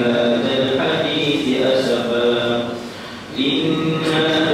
بهذا الحديث أسفا. إنا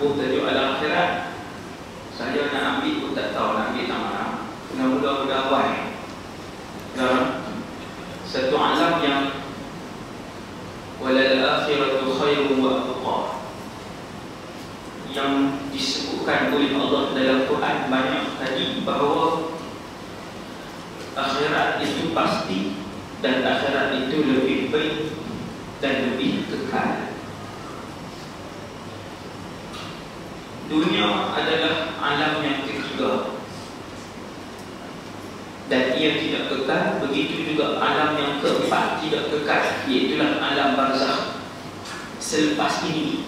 Ha, buh tajuk alam akhirat, saya nak ambil pun tak tahu nak ambil tak mana. Kena muda-muda awal. Dan satu alam yang walal akhiratu khairu wa abqa yang disebutkan oleh Allah dalam Quran banyak tadi bahawa akhirat itu pasti dan akhirat itu lebih baik dan lebih kekal. Dunia adalah alam yang ketiga dan ia tidak kekal. Begitu juga alam yang keempat tidak kekal, iaitulah alam barzakh. Selepas ini,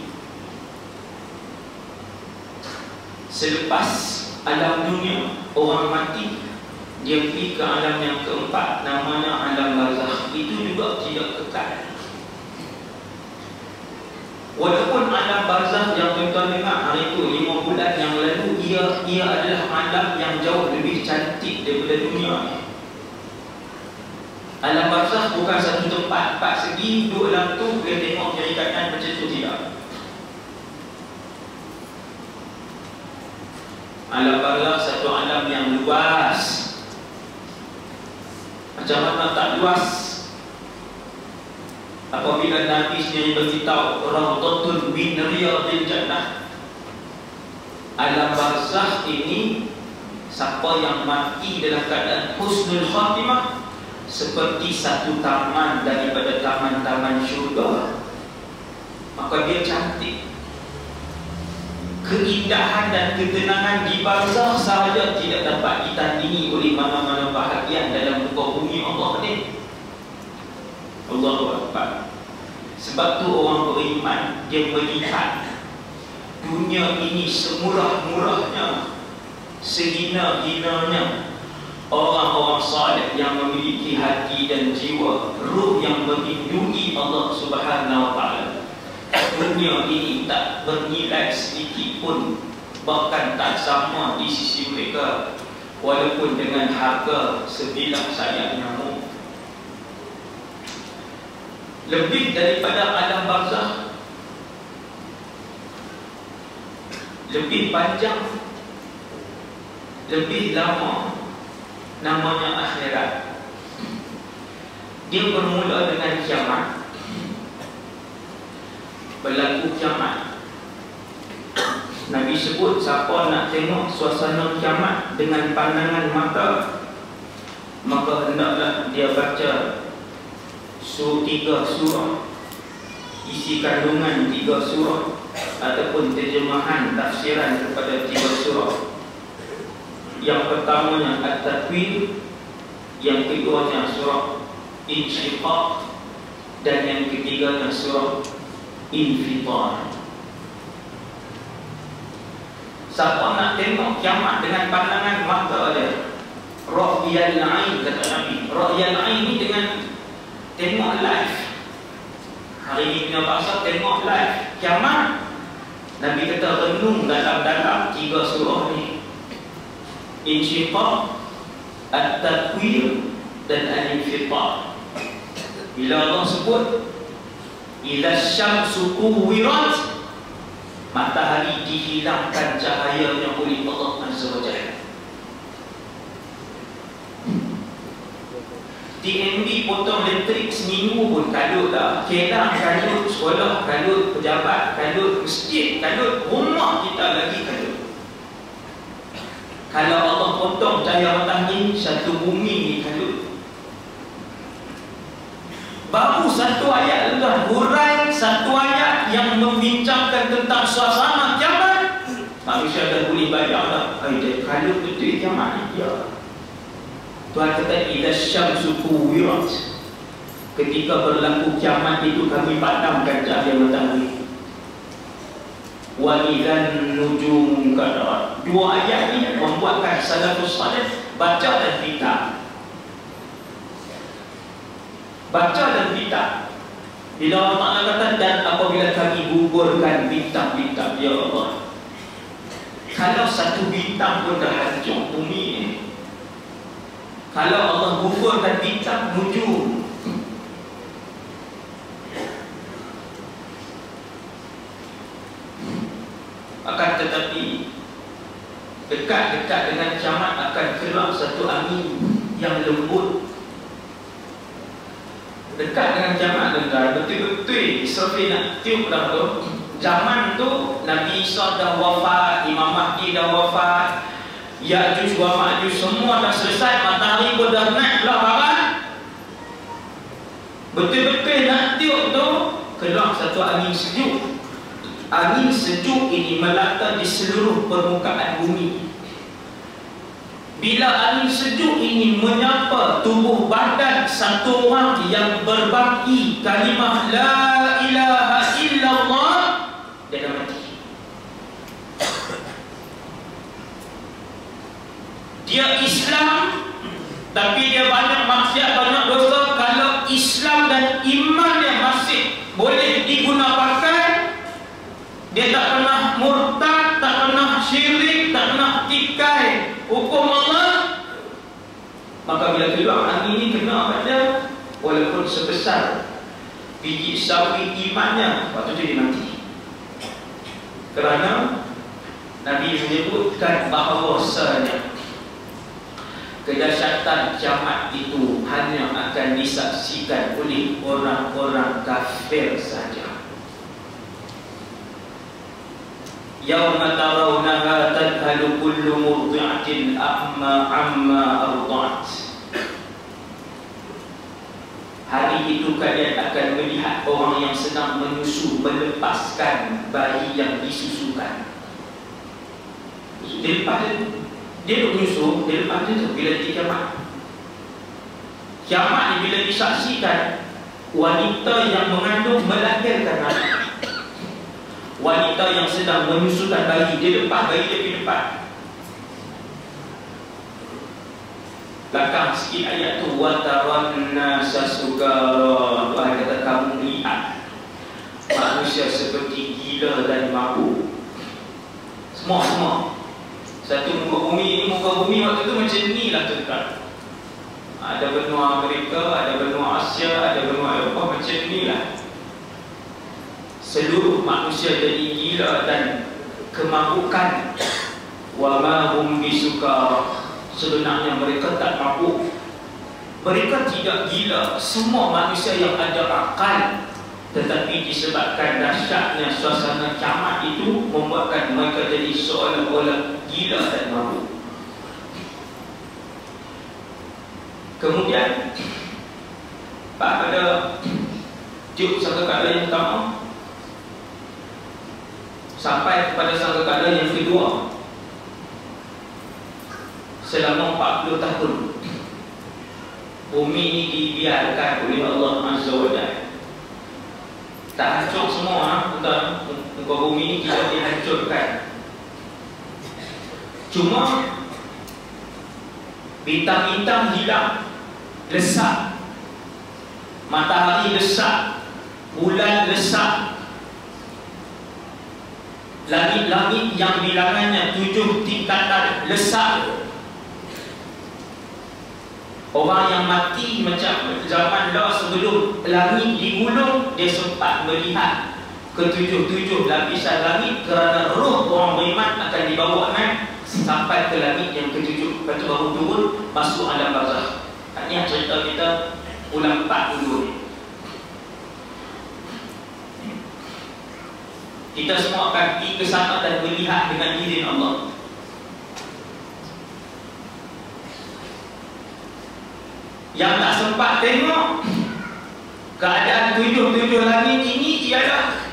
selepas alam dunia, orang mati dia pergi ke alam yang keempat namanya alam barzakh. Itu juga tidak kekal. Walaupun alam barzah yang tuan-tuan dengar hari itu lima bulan yang lalu ia ia adalah alam yang jauh lebih cantik daripada dunia ni. Alam barzah bukan satu tempat empat segi duduk dalam tu boleh tengok jadikan macam tu tidak. Alam barzah satu alam yang luas. Macam mana tak luas? apabila Nabi sendiri beritahu Rawdatun bin Riyadil Jannah Alam barzah ini Siapa yang mati dalam keadaan husnul khatimah Seperti satu taman daripada taman-taman syurga Maka dia cantik. Keindahan dan ketenangan di barzah sahaja tidak dapat ditandingi oleh mana-mana bahagian dalam muka bumi Allah ini Allahu Akbar. Sebab tu orang beriman Dia melihat Dunia ini semurah-murahnya Sehina-hinanya Orang-orang salih yang memiliki hati dan jiwa Ruh yang melindungi Allah Subhanahu Wa Taala. Dunia ini tak bernilai sedikit pun Bahkan tak sama di sisi mereka Walaupun dengan harga sebilang sayap nyamuk lebih daripada alam barzah lebih panjang lebih lama namanya akhirat. Dia bermula dengan kiamat. Berlaku kiamat. Nabi sebut siapa nak tengok suasana kiamat dengan pandangan mata maka hendaklah dia baca sur tiga surah. Isi kandungan tiga surah ataupun terjemahan tafsiran kepada tiga surah yang pertamanya At-Takwir yang keduanya surah Insyiqaq dan yang ketiganya surah Infitar. Siapa nak tengok kiamat dengan pandangan mata dia? Ra'yal Ain kata Nabi. Ra'yal Ain ni dengan tengok live. Hari ini punya bahasa tengok live. Kiamat Nabi kata renung dalam-dalam tiga surah ni Insyiqaq At-Takwir dan Al-Infitar Bila Allah sebut Ila syamsu kuwirat Matahari dihilangkan cahayanya oleh Allah Azza wa Jalla TMB potong elektrik seminggu pun kalut dah. Kelang kalut, sekolah kalut, pejabat kalut, masjid kalut Rumah kita lagi kalut Kalau Allah potong cahaya matahari Satu bumi ni kalut. Baru satu ayat tuan. Hurai satu ayat yang membincangkan tentang suasana kiamat. Manusia dah boleh bayar dah Ay, Kalut betul kiamat Ya Tuhan kata ila syamsu kuwirat. Ketika berlaku kiamat itu kami padamkan cahaya matahari. Wa idzan nujum qadarat. Dua ayat ini membuatkan salafus salih baca dan fitah. Baca dan fitah. Bila Allah Ta'ala kata dan apabila kami gugurkan bintang-bintang Ya Allah Kalau satu bintang pun dah hancur bumi ini kalau Allah gugurkan bintang nujum akan tetapi dekat-dekat dengan kiamat akan keluar satu angin yang lembut. Dekat dengan kiamat tuan betul-betul Israfil nak tiup dah tu. Zaman tu Nabi Isa dah wafat Imam Mahdi dah wafat Ya'juj wa Ma'juj semua dah selesai. Matahari pun dah naik pula barang Betul-betul nak tiup tu Keluar satu angin sejuk Angin sejuk ini melata di seluruh permukaan bumi. Bila angin sejuk ini menyapa tubuh badan satu orang yang berbaki kalimah La ilaha illallah Dia dah mati. Dia Islam Tapi dia banyak maksiat, banyak dosa. Kalau Islam dan iman dia masih Boleh diguna pakai Dia tak pernah murtad Tak pernah syirik Tak pernah tikai Hukum Allah Maka bila keluar angin ini kena pada Walaupun sebesar Biji sawi imannya Waktu itu dia mati Kerana Nabi menyebutkan bahawasanya kedahsyatan kiamat itu hanya akan disaksikan oleh orang-orang kafir saja. Yauma tarawnaha tadhalu kullu murdi'atin amma amma arda'at. Hari itu kalian akan melihat orang yang sedang menyusu melepaskan bayi yang disusukan. Dilepas dia dia lepas dia tu bila nanti kiamat. Kiamat ni bila disaksikan, wanita yang mengandung melahirkan anak. Wanita yang sedang menyusukan bayi, dia lepas bayi dia pergi depan. Belakang sikit ayat tu Wataran nasa sugara Tuhan kata kamu lihat Manusia seperti gila dan mabuk Semua-semua. Satu muka bumi ini muka bumi waktu itu macam ni lah tuan. Ada benua Amerika, ada benua Asia, ada benua Eropah macam ni lah Seluruh manusia jadi gila dan kemabukan Wa ma hum bisuka Sebenarnya mereka tak mabuk Mereka tidak gila. Semua manusia yang ada akal tetapi disebabkan dahsyatnya suasana kiamat itu membuatkan mereka jadi seolah-olah gila dan mabuk. Kemudian pada tiup sangkakala yang pertama sampai kepada sangkakala yang kedua. Selama 40 tahun. Bumi ini dibiarkan oleh Allah Azza wa Jalla. Tak hancur semua ha? tuan. Muka bumi ini kita dihancurkan. Cuma bintang-bintang hilang. Lesak matahari lesak bulan lesak langit-langit yang bilangannya tujuh tingkatan lesak Orang yang mati macam zaman dah sebelum langit digulung Dia sempat melihat ketujuh-tujuh lapisan langit Kerana roh orang beriman akan dibawa naik Sampai ke langit yang ketujuh. Lepas tu baru turun masuk alam barzah ini cerita kita ulang 40 ni. Kita semua akan pergi ke sana dan melihat dengan izin Allah. Yang tak sempat tengok keadaan tujuh-tujuh langit ini ialah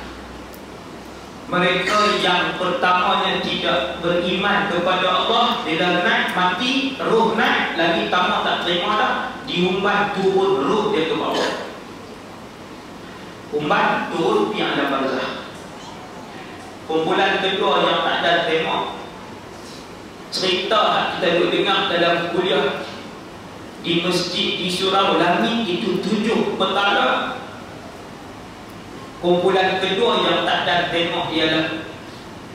mereka yang pertamanya tidak beriman kepada Allah. Bila naik mati roh naik lagi tamat tak terima dah. Diumban turun roh dia ke bawah. Umban turun yang ada barzah kumpulan kedua yang tak ada tengok cerita kita duduk dengar dalam kuliah di masjid di surau langit itu tujuh petala Kumpulan kedua yang tak ada tengok ialah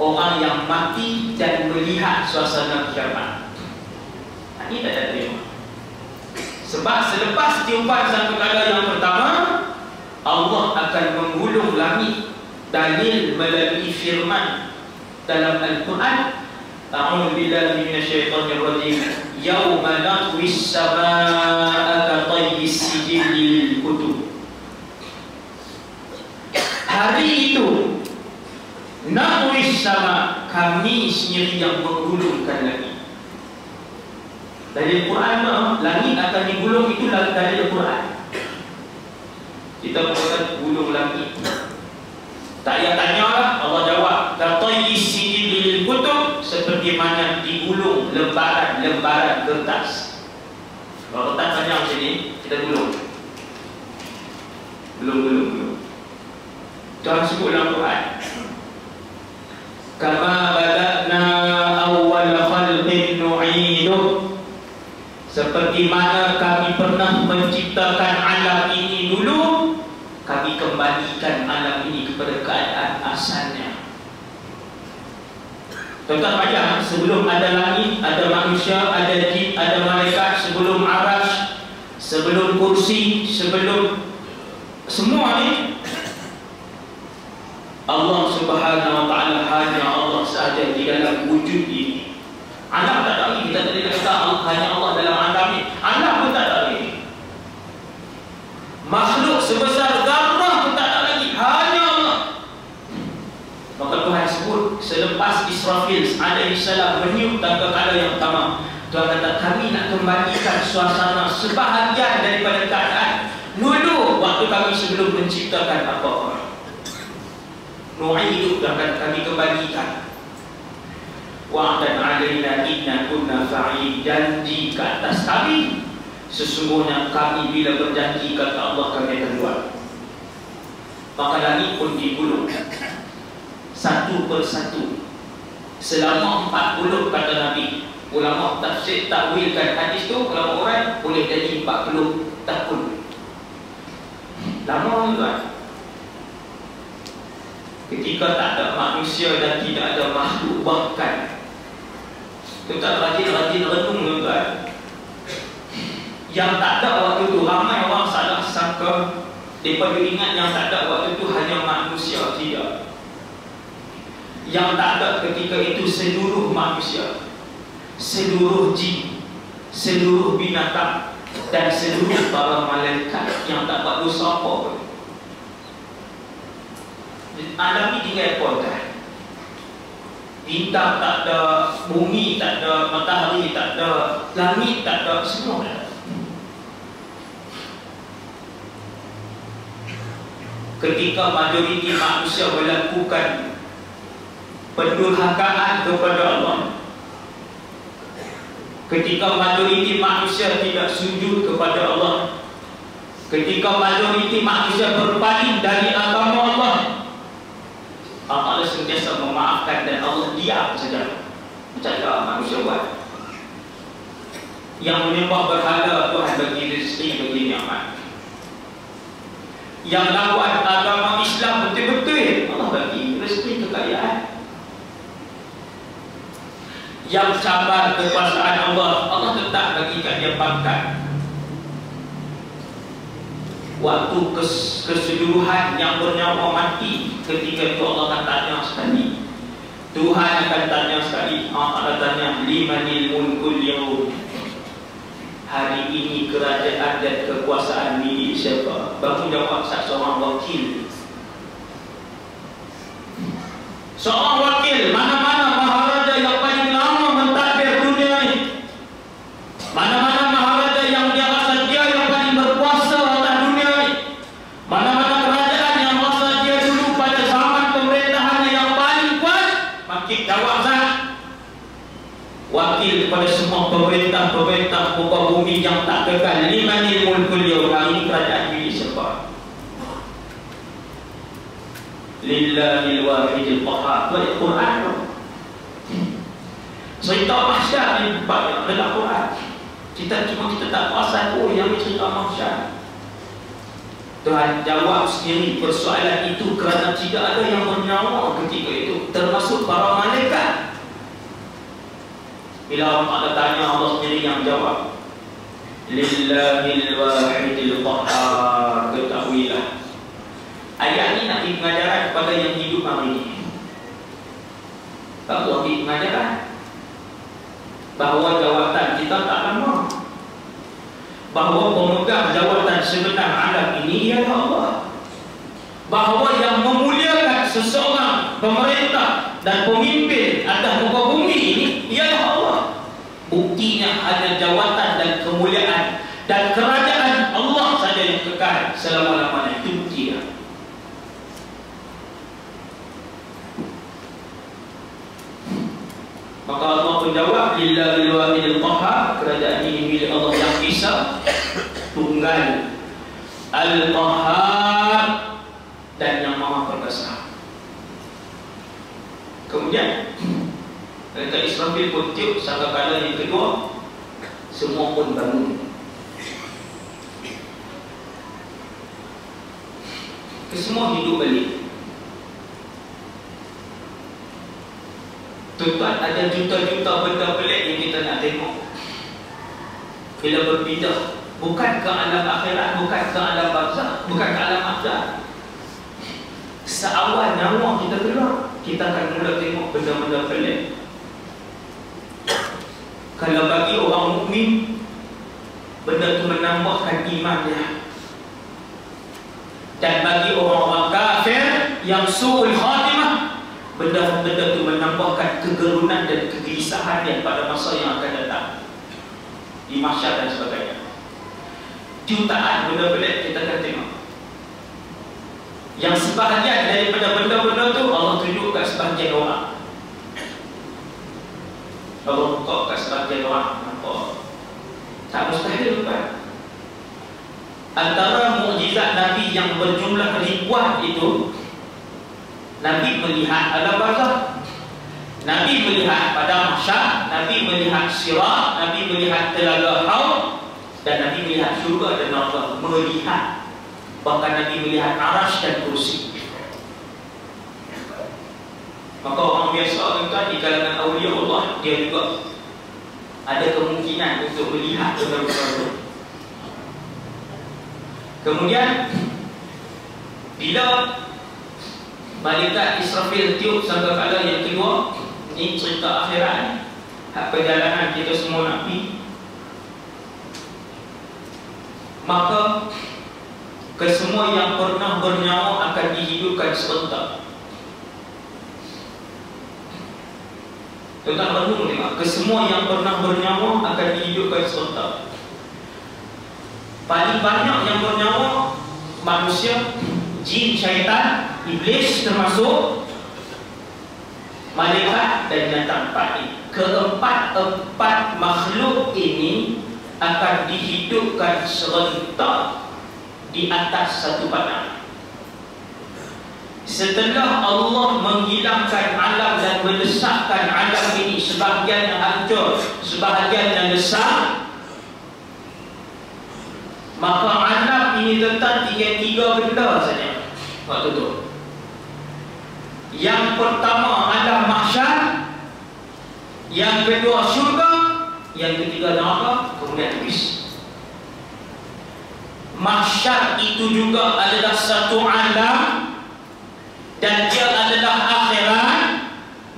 Orang yang mati dan melihat suasana kiamat. Ini tak ada tengok Sebab selepas tiupan satu kala yang pertama Allah akan menggulung langit Dalil melalui firman Dalam Al-Quran. A'udhu billahi minasyaitanir rajim. Yawma natwis saba'a ka tayyis kutub hari itu Nahuis sama kami sendiri yang menggulungkan lagi. Dari Al-Quran Langit akan digulung itu dari Al-Quran Kita berkata gulung langit Tak payah tanya lah. Allah jawab. Katoi isi di kutub Seperti mana digulung lembaran-lembaran kertas. Kalau kertas tanya macam ni Kita gulung. Belum, belum, belum Tuhan sebut dalam Quran. Kama badakna awal khalqin nu'iduh Seperti mana kami pernah menciptakan alam ini dulu Kami kembalikan alam ini kepada keadaan asalnya Tuan-tuan sebelum ada langit, ada manusia, ada jin, ada malaikat Sebelum aras, sebelum kursi, sebelum semua ni Allah Subhanahu wa taala hanya Allah sahaja di dalam wujud ini. Alam tak ada lagi kita tak boleh kata hanya Allah dalam alam ini. Alam pun tak lagi. Makhluk sebesar zarrah pun tak ada lagi. Hanya Allah. Maka Tuhan sebut selepas Israfil alaihi salam meniup tangga kala yang pertama. Tuhan kata kami nak kembalikan suasana sebahagian daripada keadaan. Dulu waktu kami sebelum menciptakan apa-apa. Nu'idu akan kami kembalikan. Wa'dan alaina inna kunna fa'in janji ke atas kami. Sesungguhnya kami bila berjanji kata Allah kami akan buat. Maka langit pun digulung satu persatu selama 40 kata Nabi. Ulama tafsir takwilkan hadis tu kalau orang boleh jadi 40 tahun. Lama tuan. Ketika tak ada manusia dan tidak ada makhluk bahkan. Kita rajin-rajin renung tuan. Yang tak ada waktu itu ramai orang salah sangka. Daripada ingat yang tak ada waktu itu hanya manusia tidak yang tak ada ketika itu seluruh manusia seluruh jin seluruh binatang dan seluruh para malaikat yang tak buat dosa apa pun. Alam ni tinggal kontak Bintang tak ada Bumi tak ada Matahari tak ada Langit tak ada Semua ada. Ketika majoriti manusia melakukan Pendurhakaan kepada Allah. Ketika majoriti manusia tidak sujud kepada Allah Ketika majoriti manusia berpaling dari agama Allah Allah sentiasa memaafkan dan Allah diam saja. Macam manusia buat? Yang menyembah berhala Tuhan bagi rezeki bagi ni'mat Yang lawan agama Islam betul-betul Allah bagi rezeki kekayaan Yang sabar kekuasaan Allah Allah tetap bagi kat dia pangkat. Waktu kes, keseluruhan yang bernyawa mati ketika itu Allah akan tanya sekali. Tuhan akan tanya sekali Allah akan tanya limanil mulkul yaum hari ini kerajaan dan kekuasaan milik siapa? Bangun jawab seorang wakil. Seorang wakil mana-mana maharaja yang paling lama mentadbir dunia ini mana-mana wakil kepada semua pemerintah-pemerintah muka bumi yang tak kekal. Lima ni mulkul yaum ini kerajaan milik siapa? Lillahi alwahid alqahar tu ayat Quran cerita mahsyar ni banyak dalam Quran. Kita cuma kita tak puasa oh yang cerita mahsyar. Tuhan jawab sendiri persoalan itu kerana tidak ada yang bernyawa ketika itu. Termasuk para malaikat Bila Allah Ta'ala tanya Allah sendiri yang jawab. Lillahil wahidil qahar Ketahuilah. Ayat ini nak pengajaran kepada yang hidup hari ini Bahawa pengajaran. Bahawa jawatan kita tak lama. Bahawa pemegang jawatan sebenar alam ini ialah Allah. Bahawa yang memuliakan seseorang pemerintah dan pemimpin atas muka bumi ini ialah Allah jawatan dan kemuliaan dan kerajaan Allah saja yang kekal selama-lamanya itu ya. maka Allah menjawab lillahi wahidil qahar kerajaan ini milik Allah yang bisa tunggal al-qahar dan yang maha perkasa kemudian Mereka Israfil pun tiup Sangka kala yang kedua Semua pun bangun. Kesemua hidup balik. Tuan-tuan ada juta-juta benda pelik yang kita nak tengok. Bila berpindah Bukan ke alam akhirat Bukan ke alam barzah Bukan ke alam akhirat Seawal nyawa kita keluar Kita akan mula tengok benda-benda pelik kalau bagi orang mukmin benda itu menambahkan imannya dan bagi orang-orang kafir yang suul khatimah benda-benda itu menambahkan kegerunan dan kegelisahan yang pada masa yang akan datang. Di masyarakat dan sebagainya. Jutaan benda pelik kita akan tengok. Yang sebahagian daripada benda-benda itu Allah tunjukkan sebahagian orang kalau buka kat sebagian orang nampak? Tak mustahil kan Antara mukjizat Nabi yang berjumlah ribuan itu Nabi melihat alam barzah Nabi melihat pada mahsyar Nabi melihat sirat Nabi melihat telaga haud Dan Nabi melihat syurga dan neraka. Melihat. Bahkan Nabi melihat arash dan kursi Maka orang biasa tuan di kalangan awliya Allah dia juga ada kemungkinan untuk melihat benda-benda. Kemudian bila malaikat Israfil tiup sampai kala yang kedua, ini cerita akhirat hak perjalanan kita semua nak pergi. Maka kesemua yang pernah bernyawa akan dihidupkan serentak Tuan-tuan renung tengok. Kesemua yang pernah bernyawa akan dihidupkan serentak Paling banyak yang bernyawa Manusia Jin, syaitan, iblis termasuk Malaikat dan binatang. Empat Keempat-empat makhluk ini Akan dihidupkan serentak Di atas satu padang Setelah Allah menghilangkan alam dan mendesakkan alam ini Sebahagian yang hancur, sebahagian yang besar. Maka alam ini tentang tiga, tiga benda saja. Waktu itu Yang pertama alam mahsyar Yang kedua syurga Yang ketiga neraka Kemudian habis Mahsyar itu juga adalah satu alam dan dia adalah akhirat.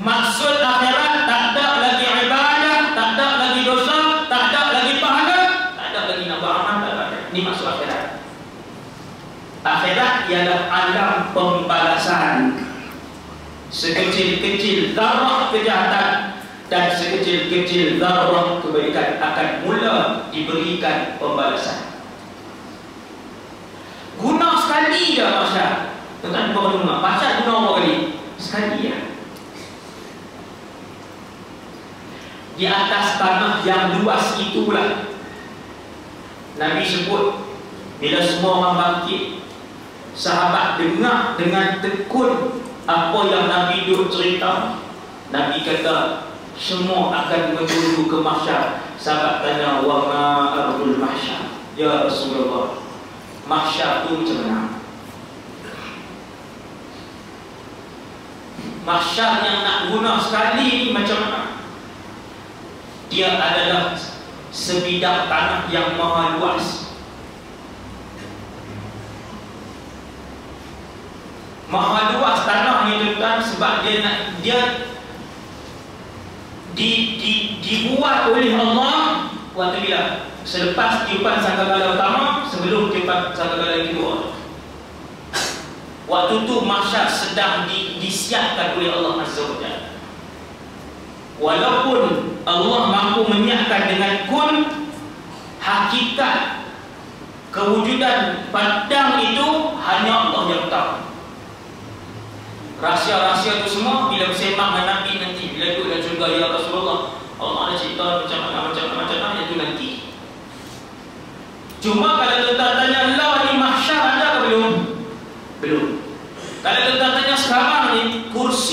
Maksud akhirat tak ada lagi ibadah tak ada lagi dosa tak ada lagi pahala. Tak ada lagi nak buat amal tak ada. Ini maksud akhirat. Akhirat ialah alam pembalasan. Sekecil-kecil darah kejahatan dan sekecil-kecil darah kebaikan akan mula diberikan pembalasan. Guna sekali dia masyarakat Tuan-tuan buat rumah Baca guna berapa kali? Sekali ya Di atas tanah yang luas itulah Nabi sebut Bila semua orang bangkit Sahabat dengar dengan tekun Apa yang Nabi duk cerita Nabi kata Semua akan menuju ke mahsyar Sahabat tanya Wa ma'arul mahsyar Ya Rasulullah Mahsyar tu macam mana? Mahsyar yang nak guna sekali ni macam mana? Dia adalah sebidang tanah yang maha luas. Maha luas tanah ni tuan sebab dia nak dia di, di, dibuat oleh Allah waktu bila selepas tiupan sangkakala utama sebelum tiupan sangkakala kedua Waktu itu mahsyar sedang di, disiapkan oleh Allah Azza wa Jalla. Walaupun Allah mampu menyiapkan dengan kun hakikat kewujudan padang itu hanya Allah yang tahu. Rahsia-rahsia itu semua bila bersembang dengan Nabi nanti bila duduk dalam syurga ya Rasulullah Allah ada cerita macam mana macam mana macam mana itu nanti. Cuma kalau tuan tanya Allah ni mahsyar ada ke belum? Belum. Kalau kita tanya sekarang ni,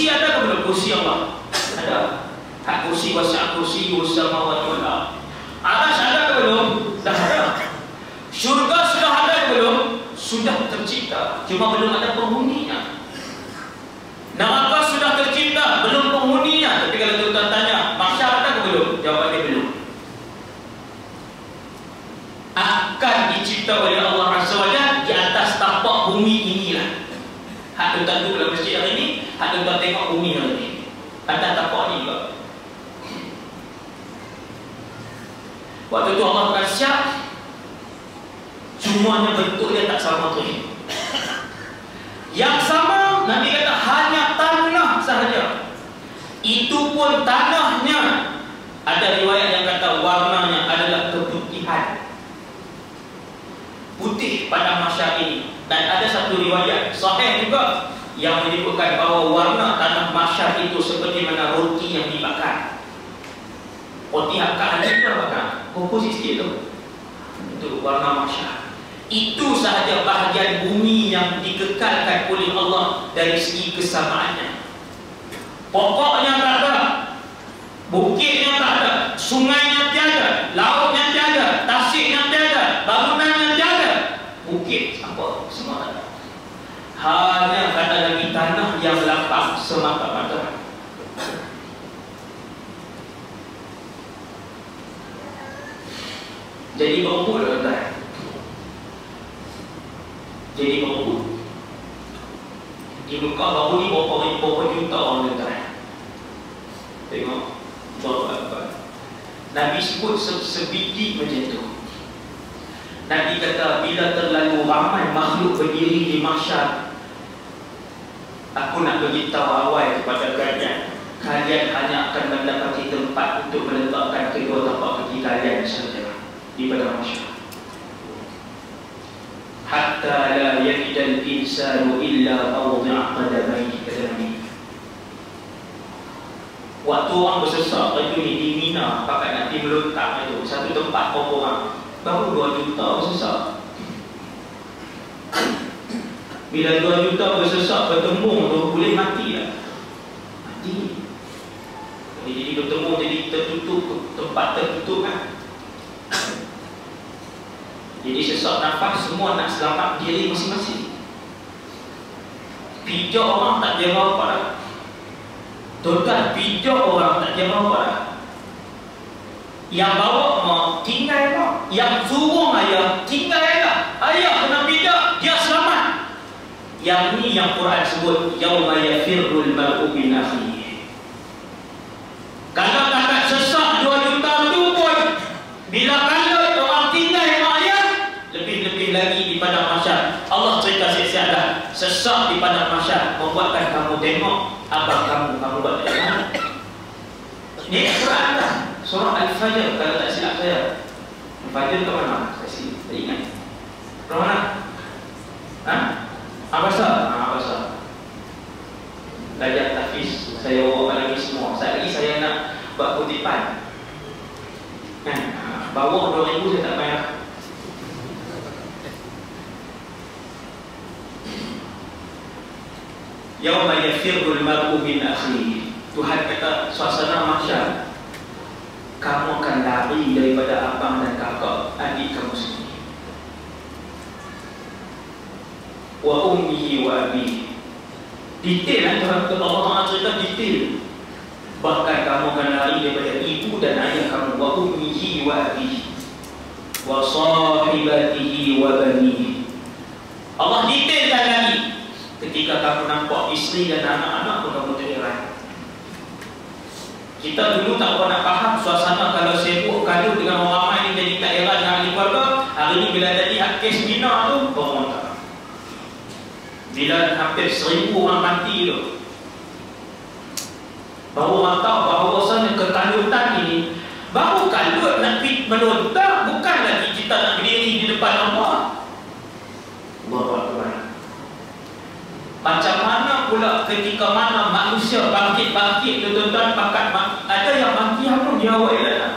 kursi ada ke belum? Kursi Allah? Ada. Hak kursi wasi'at kursi bersama wa ta'ala. Aras ada ke belum? Dah ada. Syurga sudah ada ke belum? Sudah tercipta. Cuma belum ada penghuninya. Neraka sudah tercipta, belum penghuninya. Tapi kalau kita tanya, masyarakat ada ke belum? Jawabannya belum. Akan dicipta oleh Allah wa di atas tapak bumi inilah. Hak tuan-tuan tu dalam masjid hari ni Hak tuan-tuan tengok bumi hari ni? Atas tapak ni juga Waktu tu Allah akan siap. Semuanya bentuk dia tak sama tu Yang sama Nabi kata hanya tanah sahaja. Itu pun tanahnya. Ada riwayat yang kata warnanya adalah keputihan Putih pada masyarakat ini. Dan ada satu riwayat sahih juga yang menyebutkan bahawa warna tanah masyar itu seperti mana roti yang dibakar. Roti hakka ada bakar. Komposit sikit tu. Itu warna masyar. Itu sahaja bahagian bumi yang dikekalkan oleh Allah dari segi kesamaannya. Pokoknya tak ada. Bukitnya tak ada. Sungainya tiada. Lautnya tiada. Tasiknya tiada. Bangunannya tiada. Bukit apa? Hanya ada lagi tanah yang lapang semata-mata. Jadi berebut tuan Jadi berebut Di Mekah baru ni berapa ribu berapa juta orang tuan Tengok Berapa Nabi sebut sebiji macam tu. Nabi kata bila terlalu ramai makhluk berdiri di masyarakat Aku nak beritahu awal kepada kalian kalian hanya akan mendapati tempat untuk meletakkan kedua tapak kaki kalian saja di padang masyarakat. Hatta la yajidal insanu illa awdi'a qadamaihi kata Nabi. Waktu orang bersesat itu ni di Mina pakai nanti melontar itu satu tempat berapa orang baru dua juta bersesat. Bila dua juta bersesat bertembung tu boleh mati lah. Mati. Jadi bertemu jadi tertutup tempat tertutup kan. Jadi sesak nafas semua nak selamat diri masing-masing. Pijak orang tak jaga apa dah. Total pijak orang tak jaga apa dah. Yang bawa mau tinggal mau, yang suruh ayah tinggal ayah. Ayah kena pijak, dia selamat. Yang ni yang Quran sebut yauma yafirrul mar'u min. Kalau kata sesak dua juta tu pun Bila kalau orang tinggal ayah Lebih-lebih lagi di padang masyar Allah cerita siap-siap dah Sesak di padang masyar Membuatkan kamu tengok Abang kamu, kamu buat tak jalan Ini Quran dah Surah Al-Fajr kalau tak silap saya Al-Fajr ke mana? Saya ingat Ke mana? Ha? Apa sah? Ha, apa sah? Belajar tafiz Saya bawa lagi semua Saya lagi saya nak buat kutipan Kan? Ha, bawa dua ribu saya tak payah Yawma yafirul mar'u min akhihi Tuhan kata suasana mahsyar kamu akan lari daripada abang dan kakak adik kamu sendiri wa ummihi wa abihi Detail kan Tuhan kata Allah cerita detail. Bahkan kamu akan lari daripada ibu dan ayah kamu. Wa ummihi wa abihi Wa sahibatihi wa banihi. Allah detailkan lagi. Ketika kamu nampak isteri dan anak-anak pun kamu terheran Kita dulu tak pernah faham suasana kalau sibuk kadu dengan orang ramai ni jadi tak heran dengan ahli keluarga. Hari ni bila jadi kes bina tu, orang tak bila hampir seribu orang mati tu Baru orang tahu bahawa bahawasanya kekalutan ini Baru kalut nak melontar Bukan lagi kita nak berdiri di depan Allah. Allah Macam mana pula ketika mana manusia bangkit-bangkit tu tuan-tuan pakat Ada yang mati apa dia awak ialah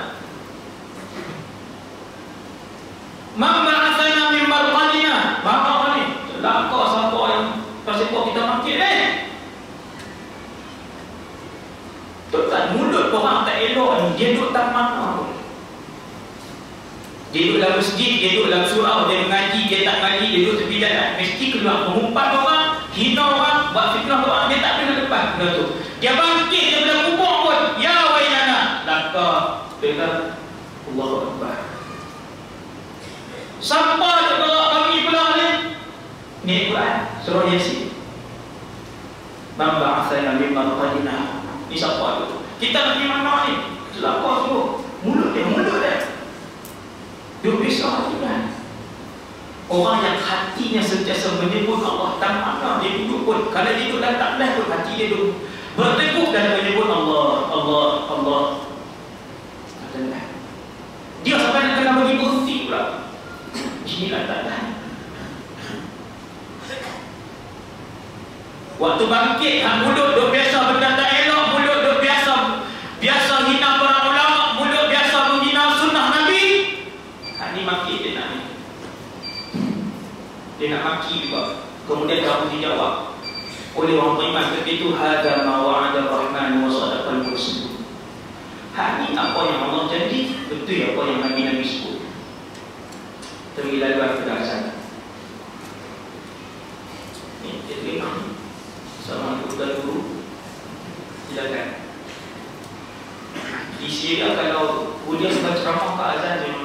Mama asana min marqadina Mama ni Celaka siapa yang Pasal buat kita makin eh Tuan mulut orang tak elok ni Dia duduk tak mana pun. Dia duduk dalam masjid Dia duduk dalam surau Dia mengaji Dia tak mengaji Dia duduk tepi jalan. Mesti keluar mengumpat orang Hina orang Buat fitnah orang Dia tak boleh depan Benda tu. Dia bangkit daripada kubur pun. Ya wainana Laka Dengan Allah Akbar. Sampai kalau kami pulang ni? Ni Quran Surah Yasin. Man ba'athana min marqadina Ni siapa tu? Kita pergi mana ni? Celaka tu Mulut dia, mulut dia. Dia bisa tu kan? Orang yang hatinya sentiasa menyebut Allah Tak mana dia duduk pun. Kalau dia duduk dalam taklah pun hati dia duduk Berteguh dan menyebut Allah Allah, Allah. Dia sampai nak kena bagi bukti pula. Inilah taklah Waktu bangkit, hak mulut duk biasa benda tak elok, mulut duk biasa biasa hina para ulama, mulut biasa menghina sunnah Nabi. Hak ni maki dia nak ni. Maki juga. Kemudian kamu dijawab oleh orang beriman ketika itu hada ma wa'ada rahman wa sadaqal mursalun. Hak ni apa yang Allah janji, betul apa yang Nabi Nabi sebut. Terlalu lalu ke sana. Ini terima sama tuan guru silakan di Syria kalau hujan sebab ceramah ke azan memang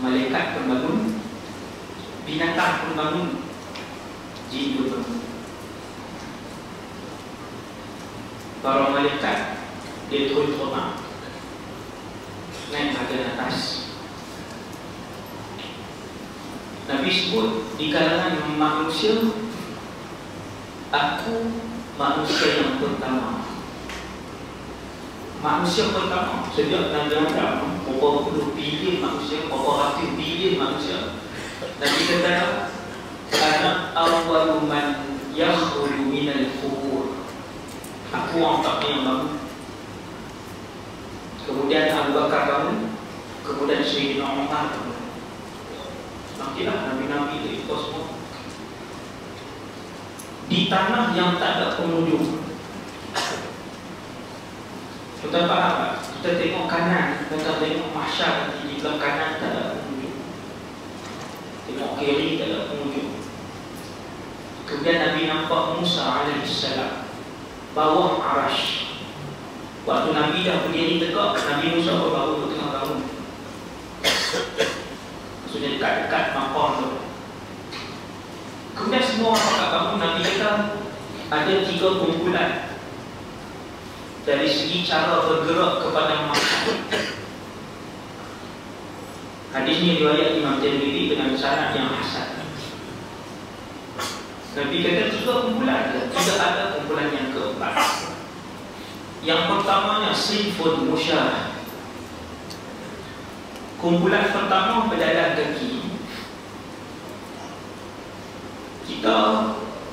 malaikat pun bangun, binatang pun bangun, jin pun bangun. Para malaikat dia turun terbang naik bahagian atas. Nabi sebut di kalangan manusia Aku manusia yang pertama Manusia pertama Sejak Adam Berapa puluh bilion manusia Berapa ratus bilion manusia. Nabi kata Anak awal man Yakhulu minal kubur. Aku orang tak yang Kemudian Abu Bakar bangun Kemudian Sayyidina Umar bangun. Nantilah Nabi-Nabi itu semua. Di tanah yang tak ada pengunjung Kita faham tak? Kita tengok kanan. Kita tengok masyarakat Di belah kanan tak ada pengunjung. Tengok kiri tak ada pengunjung. Kemudian Nabi nampak Musa AS Bawah arash. Waktu Nabi dah berdiri tegak Nabi Musa baru tengah bangun. Maksudnya dekat-dekat makam tu. Kemudian semua orang kat bangun Nabi kata Ada tiga kumpulan Dari segi cara bergerak kepada makam Hadis ni riwayat Imam Tirmidzi dengan syarat yang hasan. Nabi kata tiga kumpulan Tidak ada kumpulan yang keempat. Yang pertamanya Sinful Musyarah Kumpulan pertama berjalan kaki Kita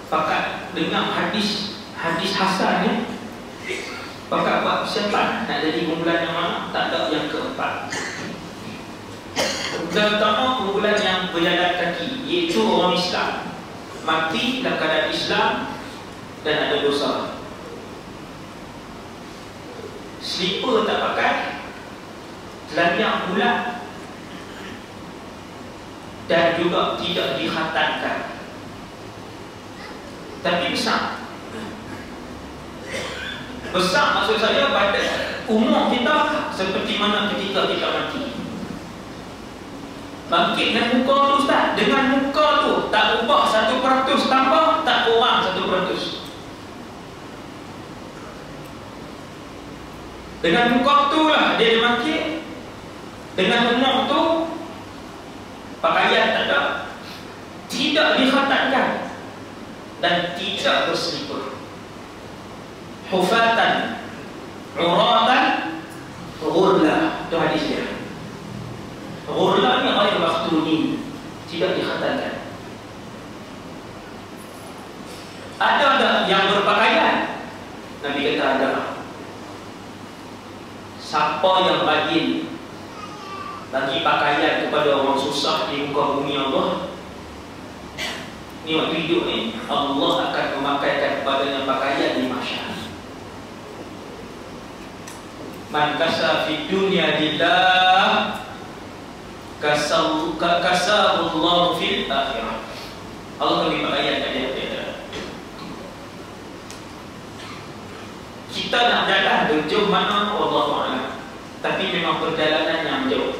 Pakat dengar hadis Hadis Hasan ni Pakat buat persiapan Nak jadi kumpulan yang mana? Tak ada yang keempat. Kumpulan pertama Kumpulan yang berjalan kaki Iaitu orang Islam. Mati dalam keadaan Islam Dan ada dosa. Slipper tak pakai Telanjang pula dan juga tidak dikhatankan tapi besar besar maksud saya pada umur kita seperti mana ketika kita mati. Bangkit dengan muka tu Ustaz. Dengan muka tu tak ubah satu peratus tambah tak kurang satu peratus. Dengan muka tu lah dia bangkit. Dengan umur tu pakaian tak ada tidak dikhatatkan dan tidak berselipur hufatan. Uratan. Ghurla. Itu hadis dia. Ghurla ni ghair maftuni. Tidak dikhatatkan ada ada yang berpakaian? Nabi kata ada. Siapa yang bagi bagi pakaian kepada orang susah di muka bumi Allah ni waktu hidup ni Allah akan memakaikan kepadanya pakaian di masyarakat man kasa fi dunya lillah kasahu kasahu Allah fil akhirah. Allah bagi pakaian kat dia kita nak jalan jauh mana Allah Ta'ala tapi memang perjalanan yang jauh.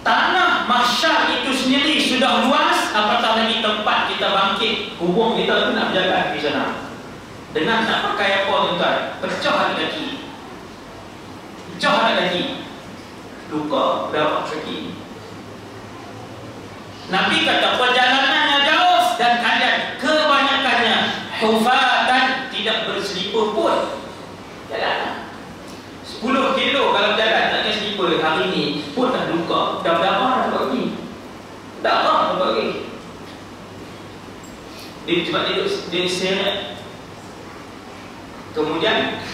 Tanah mahsyar itu sendiri sudah luas Apatah lagi tempat kita bangkit Hubung kita tu nak berjalan di sana. Dengan nak pakai apa tuan-tuan Pecah ada kaki Pecah ada kaki Luka berapa kaki Nabi kata perjalanannya jauh Dan kalian kebanyakannya Hufatan tidak berselipur pun. Jalan 10 kilo kalau jalan tak ada selipur. Hari ni pun dah luka dah berdarah dah bagi darah dah bagi dia cepat dia, dia seret. Kemudian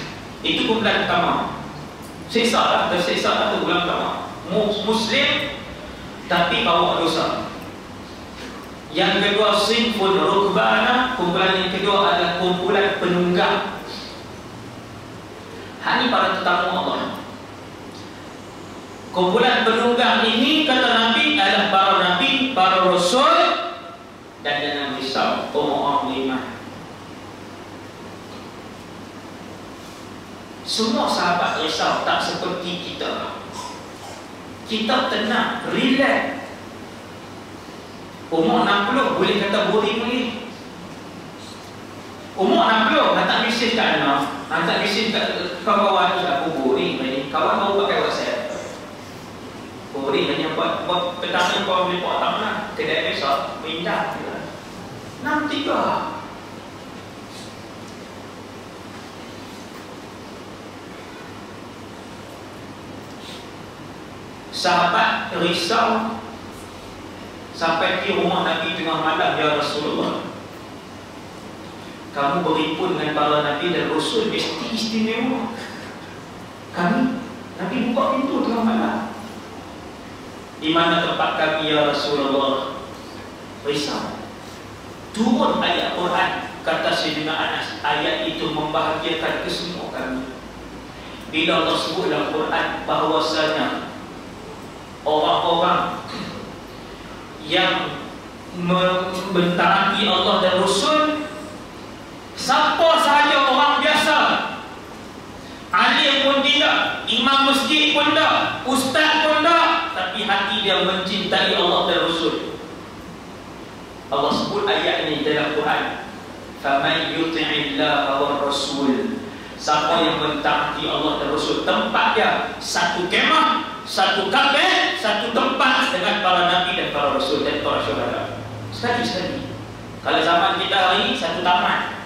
itu kumpulan pertama siksa lah tersiksa lah tu bulan pertama muslim tapi bawa dosa. Yang kedua sinful rukbana. Kumpulan yang kedua adalah kumpulan penunggang Ini para tetamu Allah. Kumpulan penunggang ini kata Nabi adalah para Nabi, para Rasul Semua sahabat risau tak seperti kita. Kita tenang, relax. Umur 60 boleh kata boring lagi. Umur 60 hantar mesej kat anak, hantar mesej kat kawan-kawan tu aku boring lagi. Kawan baru pakai WhatsApp. Boring hanya buat buat pertama kau boleh buat tak mana. Kedai besok pindah. Nanti kau Sahabat risau. Sampai di rumah Nabi tengah malam Ya Rasulullah Kamu berhimpun dengan para Nabi dan Rasul Mesti istimewa. Kami Nabi buka pintu tengah malam. Di mana tempat kami Ya Rasulullah Risau. Turun ayat Quran Kata Sayyidina Anas Ayat itu membahagiakan kesemua kami. Bila Allah sebut dalam Quran Bahawasanya orang-orang yang membentaati Allah dan Rasul siapa sahaja orang biasa alim pun tidak imam masjid pun tak ustaz pun tak tapi hati dia mencintai Allah dan Rasul. Allah sebut ayat ini dalam Quran. Faman yuti'illah wa rasul siapa yang mentaati Allah dan Rasul tempat dia satu kemah satu kafe, satu tempat dengan para nabi dan para rasul dan para syuhada. Sekali-sekali. Kalau zaman kita hari satu taman.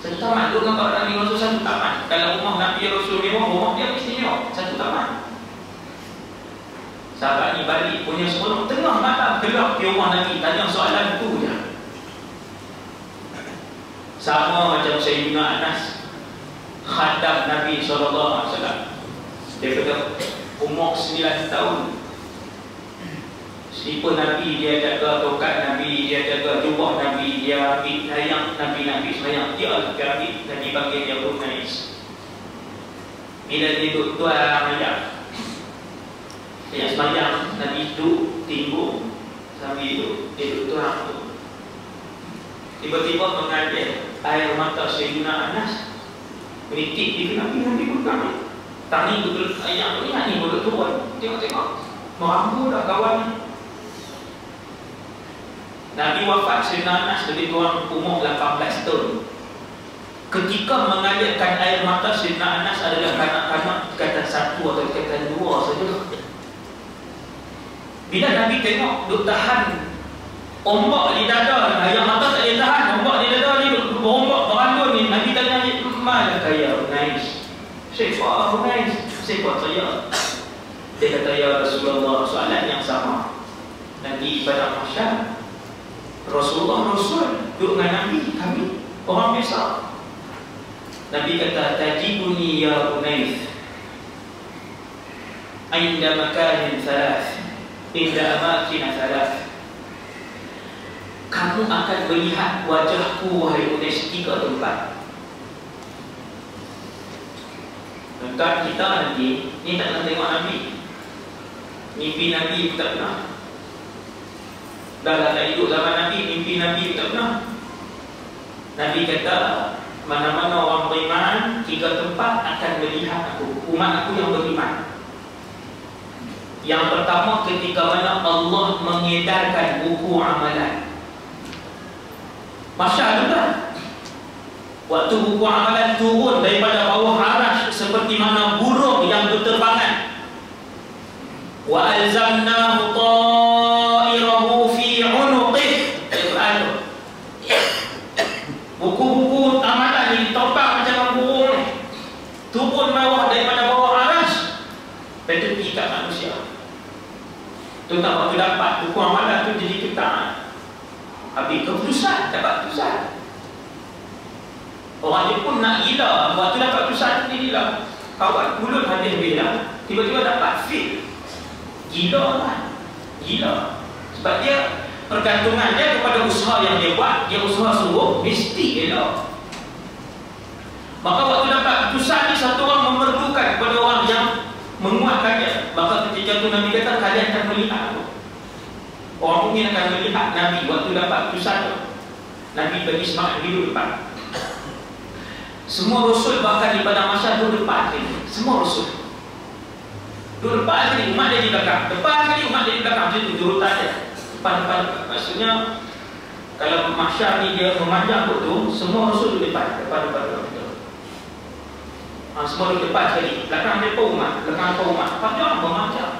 Satu taman dengan para nabi rasul satu taman. Kalau rumah nabi rasul ni rumah dia mesti nyawa satu taman. Sahabat ni balik punya sebelum tengah malam gelap di rumah nabi tanya soalan tu je. Sama macam Sayyidina Anas khadam Nabi SAW daripada umur 9 tahun Sipun Nabi dia jaga tokat Nabi dia jaga jubah Nabi dia sayang Nabi-Nabi sayang dia lagi dan dipanggil dia Bunais bila dia duduk tuan ayam dia semayang Nabi duduk timbul sambil itu dia duduk tu tiba-tiba mengalir air mata Sayyidina Anas menitik di Nabi pun kami tak ni betul ayam ni ni betul turun. Tengok-tengok. Merampu dah kawan Nabi wafat Sayyidina Anas lebih kurang umur 18 tahun. Ketika mengalirkan air mata Sayyidina Anas adalah kanak-kanak kata satu atau kata dua saja. Bila Nabi tengok duk tahan ombak di dada. Air mata tak boleh tahan. Ombak di dada ni berombak berandun ni. Nabi tanya mana kaya Syekh Fuad Hunais Fuad saya Dia kata Ya Rasulullah Soalan yang sama. Nanti pada masyarakat Rasulullah Rasul Duduk dengan Nabi Kami Orang biasa. Nabi kata Tajibuni ya Hunais Ainda makanin thalath Inda amakin thalath Kamu akan melihat wajahku Wahai Hunais Tiga tempat Dekat kita nanti Ni tak nak tengok Nabi. Mimpi Nabi pun tak pernah. Dah lah tak hidup zaman Nabi Mimpi Nabi pun tak pernah. Nabi kata Mana-mana orang beriman Tiga tempat akan melihat aku Umat aku yang beriman. Yang pertama ketika mana Allah mengedarkan buku amalan Masya Allah Waktu buku amalan turun daripada bawah arash seperti mana burung yang berterbangan. Wa alzamnahu ta'irahu fi 'unuqih. Buku-buku amalan ini ditopang macam burung turun bawah daripada bawah arash. Betul kita manusia. Tak waktu dapat buku amalan tu jadi kita. Habis keputusan, dapat keputusan. Orang Jepun nak gila. Waktu dapat tulisan ni gila. Kawan mulut habis bila Tiba-tiba dapat fit Gila lah. Gila. Sebab dia Pergantungan dia kepada usaha yang dia buat Dia usaha suruh Mesti elok. Maka waktu dapat tulisan ni Satu orang memerlukan kepada orang yang Menguatkan dia. Maka ketika tu Nabi kata Kalian akan melihat aku Orang mungkin akan melihat Nabi Waktu dapat tu Nabi bagi semangat hidup depan Semua rasul bahkan di padang masyarakat duduk depan sekali. Semua rasul. Duduk depan sekali, umat dia di belakang. Depan sekali, umat dia di belakang. Macam itu, jurutan dia. Depan-depan. Maksudnya, kalau masyarakat ni dia memanjang kot tu, semua rasul duduk depan. Depan-depan. Ha, semua duduk depan sekali. Belakang dia pun umat. Belakang pun umat. Panjang, memanjang.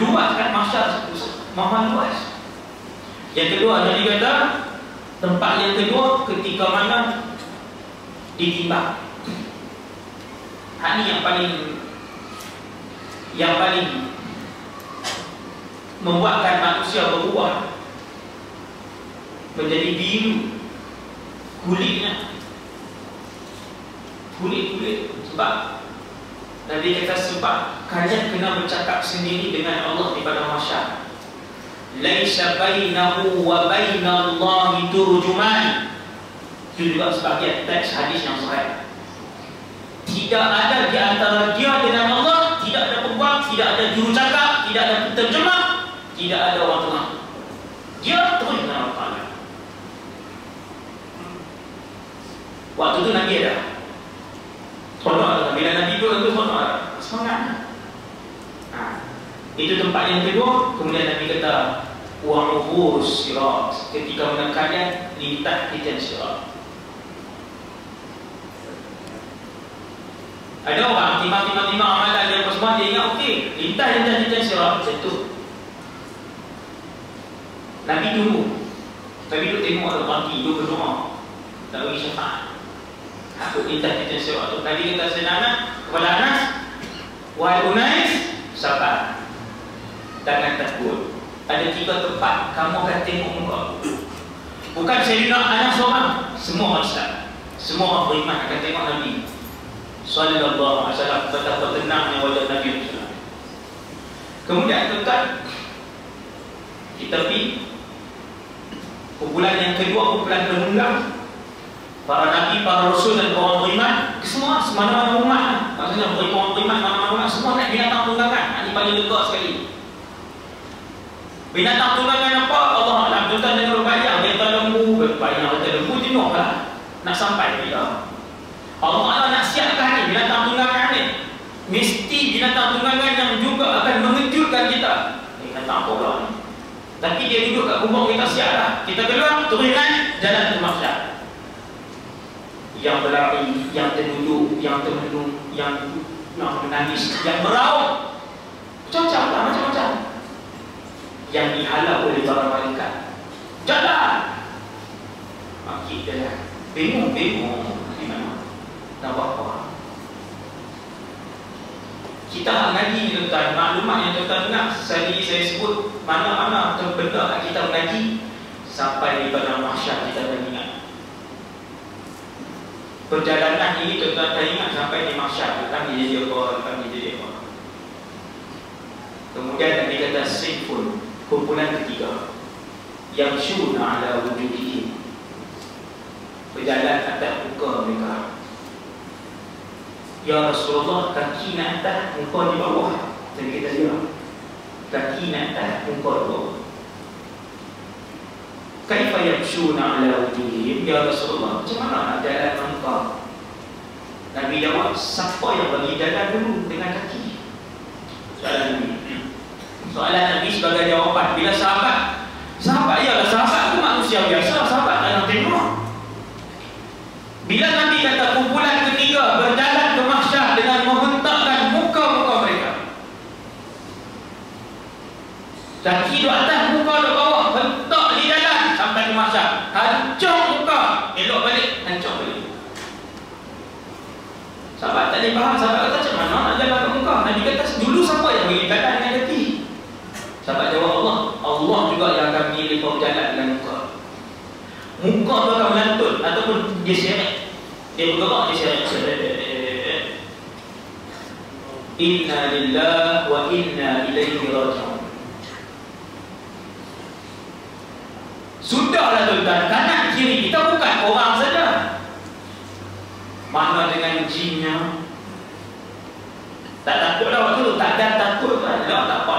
Luas kan masyarakat. Mahal luas. Yang kedua, Nabi kata, tempat yang kedua ketika mana ditimbang. Hak ni yang paling yang paling membuatkan manusia berubah. Menjadi biru. Kulitnya. Kulit-kulit sebab Nabi kata sebab kalian kena bercakap sendiri dengan Allah di pada masyarakat laisa bainahu wa bainallahi turjuman itu juga sebagian teks hadis yang sahih. Tidak ada di antara dia dengan Allah, tidak ada pembuat, tidak ada juru cakap, tidak ada penterjemah, tidak ada orang tengah. Dia terus dengan Allah Waktu itu Nabi ada. Honor Bila Nabi itu honor. Semangat. Nah, itu tempat yang kedua. Kemudian Nabi kata, Wa'ubus sirat. Ketika menekannya, lintas kita sirat. Ada orang timbang-timbang-timbang amalan dia apa semua dia ingat okey, lintas lintas lintas sirat macam tu. Nabi tunggu. Nabi tu tengok ada orang tidur berdoa. Tak bagi syafaat. Aku lintas lintas sirat tu. Nabi kata senana kepada Anas, wahai Unais, sabar. Jangan takut. Ada tiga tempat kamu akan tengok muka. Bukan saya nak anak seorang, semua orang Islam. Semua orang beriman akan tengok Nabi sallallahu alaihi wasallam betapa tenangnya wajah Nabi SAW. Kemudian dekat di tepi kumpulan yang kedua kumpulan penunggang para nabi, para rasul dan orang beriman semua semana-mana umat maksudnya orang beriman mana-mana umat semua naik binatang tunggangan ini paling lega sekali binatang tunggangan apa? Allah Alam tuan dengan berbayang binatang lembu berbayang binatang lembu jenuh lah. Nak sampai dia. Allah Ta'ala nak siapkan ni. Binatang tunggangan ni Mesti binatang tunggangan yang juga akan mengejutkan kita. Kata apa pula ni? Tapi dia duduk kat kubur kita siap lah. Kita keluar, turunkan, jalan ke masyarakat Yang berlari, yang terduduk, yang termenung Yang yang menangis, yang merauk Macam-macam lah, macam-macam Yang dihalau oleh para malaikat. Jalan! Makin jalan. Bingung, bingung. Nak buat apa? Kita nak mengaji tuan maklumat yang tuan-tuan dengar tadi saya sebut mana-mana benda kita mengaji sampai di pada mahsyar kita akan ingat. Perjalanan ini tuan-tuan akan ingat sampai di mahsyar. Akan jadi apa akan jadi apa. Kemudian Nabi kata sinful kumpulan ketiga. Yang syuna ala wujudihim berjalan atas muka mereka. Ya Rasulullah kaki nak atas muka di bawah. Jadi kita lihat Kaki nak atas muka di bawah. Kaifa yamshuna ala wujuhihim Ya Rasulullah Macam mana nak jalan muka Nabi jawab Siapa yang bagi jalan dulu dengan kaki? Soalan Nabi Soalan Nabi sebagai jawapan. Bila sahabat Sahabat ya sahabat itu manusia biasa Sahabat nak tengok. Bila Nabi kata kumpulan ketiga berjalan Kaki duduk atas, muka duduk bawah Bentuk di jalan sampai ke masa Hancur muka. Elok balik, hancur balik. Sahabat tak boleh faham Sahabat kata macam mana nak jalan ke muka? Nabi kata dulu siapa yang dengan kaki Sahabat jawab Allah Allah juga yang akan pilih kau jalan dengan muka Muka tu akan melantun Ataupun dia seret Dia bergerak, dia seret Inna lillah wa inna ilaihi raji'un Sudahlah tuan-tuan, kanan kiri kita bukan orang saja. Mana dengan jinnya? Tak takut dah waktu tu, tak ada takut kan? Tak apa.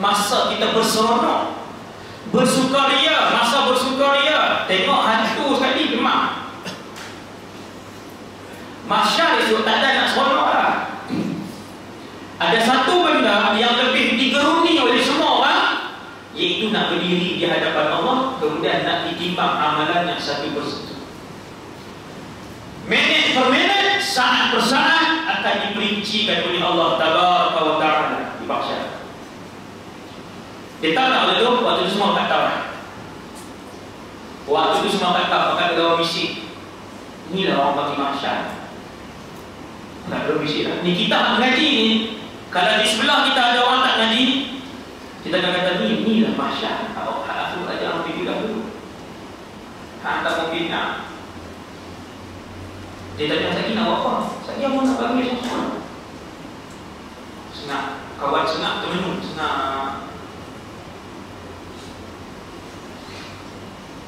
Masa kita berseronok, bersukaria, masa bersukaria, tengok hantu sekali demam. Mahsyar itu tak ada nak seronok lah. Ada satu benda yang lebih digeruni oleh semua orang iaitu nak berdiri di hadapan Allah kemudian nak ditimbang amalan yang satu persatu. Minit per minit, saat per saat akan diperincikan oleh Allah Taala wa Ta'ala di mahsyar. Dia tahu tak waktu itu? Waktu itu semua tak tahu Waktu itu semua tak tahu Maka ada orang bisik. Inilah orang bagi mahsyar. Tak ada bisik lah. Ni kita nak mengaji ni. Kalau di sebelah kita ada orang tak ngaji Kita akan kata ni Inilah mahsyar. Aku aku ajar orang pergi dulu tak mungkin nak Dia tanya saya nak buat apa? Saya mau nak bagi sesuatu Senang. Kawan senang temenun Senang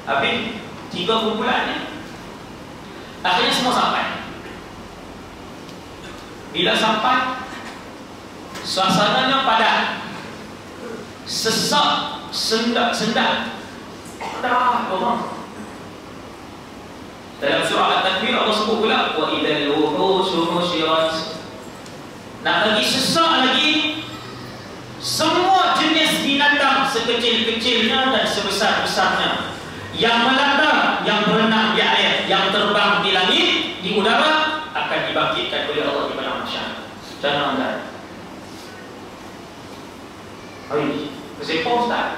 Habis tiga kumpulan ni Akhirnya semua sampai. Bila sampai Suasananya padat. Sesak Sendak-sendak Dah orang Dalam surah Al-Takbir Allah sebut pula Wa idha luhushu musyirat Nak lagi sesak lagi Semua jenis binatang Sekecil-kecilnya dan sebesar-besarnya yang melanda, yang berenang di air, yang terbang di langit, di udara akan dibangkitkan oleh Allah di padang mahsyar. Jangan anda. Hai, kesempatan Ustaz.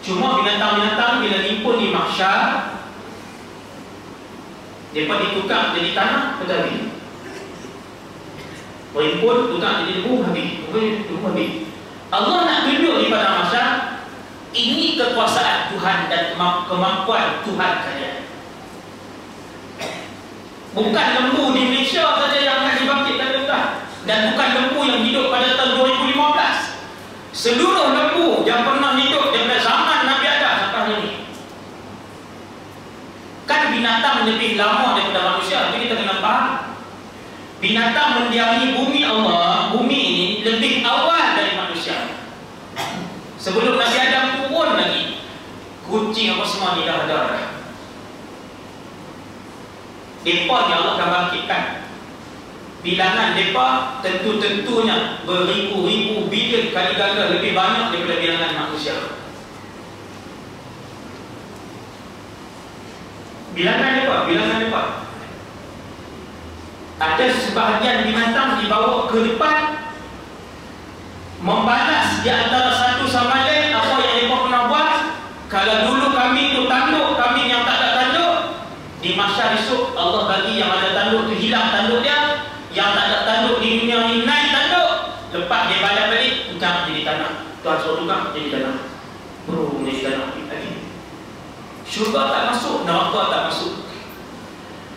Cuma binatang-binatang bila dimpun di mahsyar, mereka ditukar jadi tanah, habis. Berimpun, tukar jadi debu, habis. Debu, habis. Allah nak tunjuk di pada masa ini kekuasaan Tuhan dan kemampuan Tuhan kalian. Bukan lembu di Malaysia saja yang akan dibangkitkan Tuhan dan bukan lembu yang hidup pada tahun 2015. Seluruh lembu yang pernah hidup daripada zaman Nabi Adam sampai hari ini. Kan binatang lebih lama daripada manusia, jadi kita kena faham. Binatang mendiami bumi Allah, bumi ini lebih awal dari manusia. Sebelum Nabi Adam turun lagi, kucing apa semua ni dah ada dah. Depa ni Allah akan bangkitkan. Bilangan depa tentu-tentunya beribu-ribu bilion kali ganda lebih banyak daripada bilangan manusia. Bilangan depa, bilangan depa. Ada sebahagian binatang dibawa ke depan membalas di antara satu sama lain apa yang mereka pernah buat. Kalau dulu kami itu tanduk kami yang tak ada tanduk di masa esok Allah bagi yang ada tanduk itu hilang tanduk dia. Yang tak ada tanduk di dunia ini naik tanduk. Lepas dia balik balik puncak jadi tanah. Tuan suruh tukang jadi tanah. Bro jadi tanah. Lagi. Syurga tak masuk neraka tak masuk.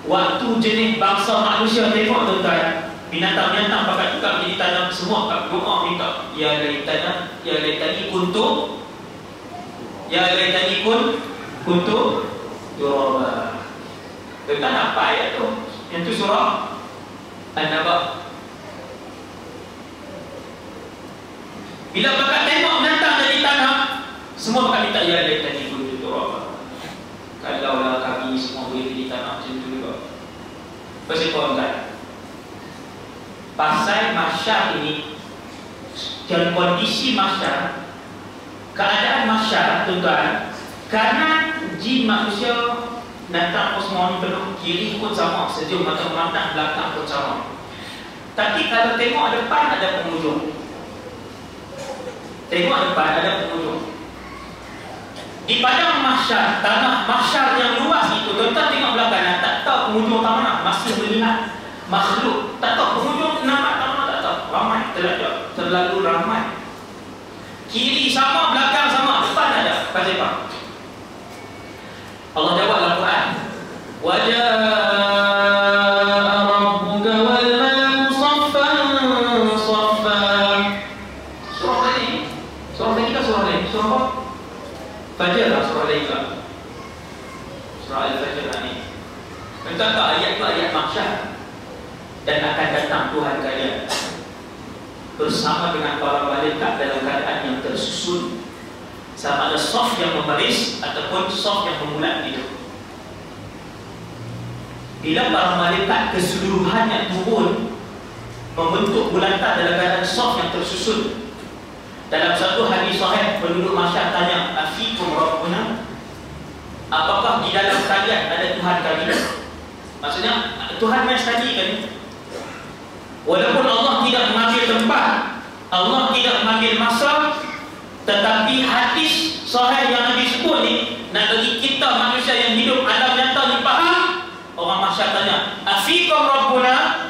Waktu jenis bangsa manusia tengok tuan-tuan binatang-binatang pakai tukar jadi tanam semua kat doa minta ya laitana ya laitani kuntu ya laitani kun kuntu turaba tentang apa ayat tu. Yang tu surah An-Naba. Bila pakai tengok binatang jadi tanam semua pakai minta ya laitani kuntu turaba kalaulah kami semua boleh jadi tanam macam tu juga. Pasal kau pasal masyar ini dan kondisi masyar keadaan masyar tuan karena jin manusia datang semua penuh kiri pun sama sejauh mata memandang belakang pun sama. Tapi kalau tengok depan ada penghujung. Tengok depan ada penghujung. Di padang masyar tanah masyar yang luas itu tuan-tuan tengok belakang tak tahu penghujung tak mana masih melihat makhluk. Tak tahu penghujung nama tak nama tak tahu. Ramai terlalu terlalu ramai. Kiri sama belakang sama depan ada. Pasal apa? Allah jawab dalam Quran. Wajah Fajar lah lah tak ayat tu ayat maksyar dan akan datang Tuhan kalian bersama dengan para malaikat dalam keadaan yang tersusun sama ada soft yang membaris ataupun soft yang memulat itu Bila para malaikat keseluruhannya turun membentuk bulatan dalam keadaan soft yang tersusun. Dalam satu hadis sahih penduduk masyarakat tanya, "Afikum rabbuna?" Apakah di dalam kalian ada Tuhan kami? Maksudnya Tuhan main sekali kan? Walaupun Allah tidak mengambil tempat, Allah tidak mengambil masa, tetapi hadis sahih yang Nabi sebut ni nak bagi kita manusia yang hidup alam nyata ni faham. Orang masyarakat tanya, "Afikum rabbuna?"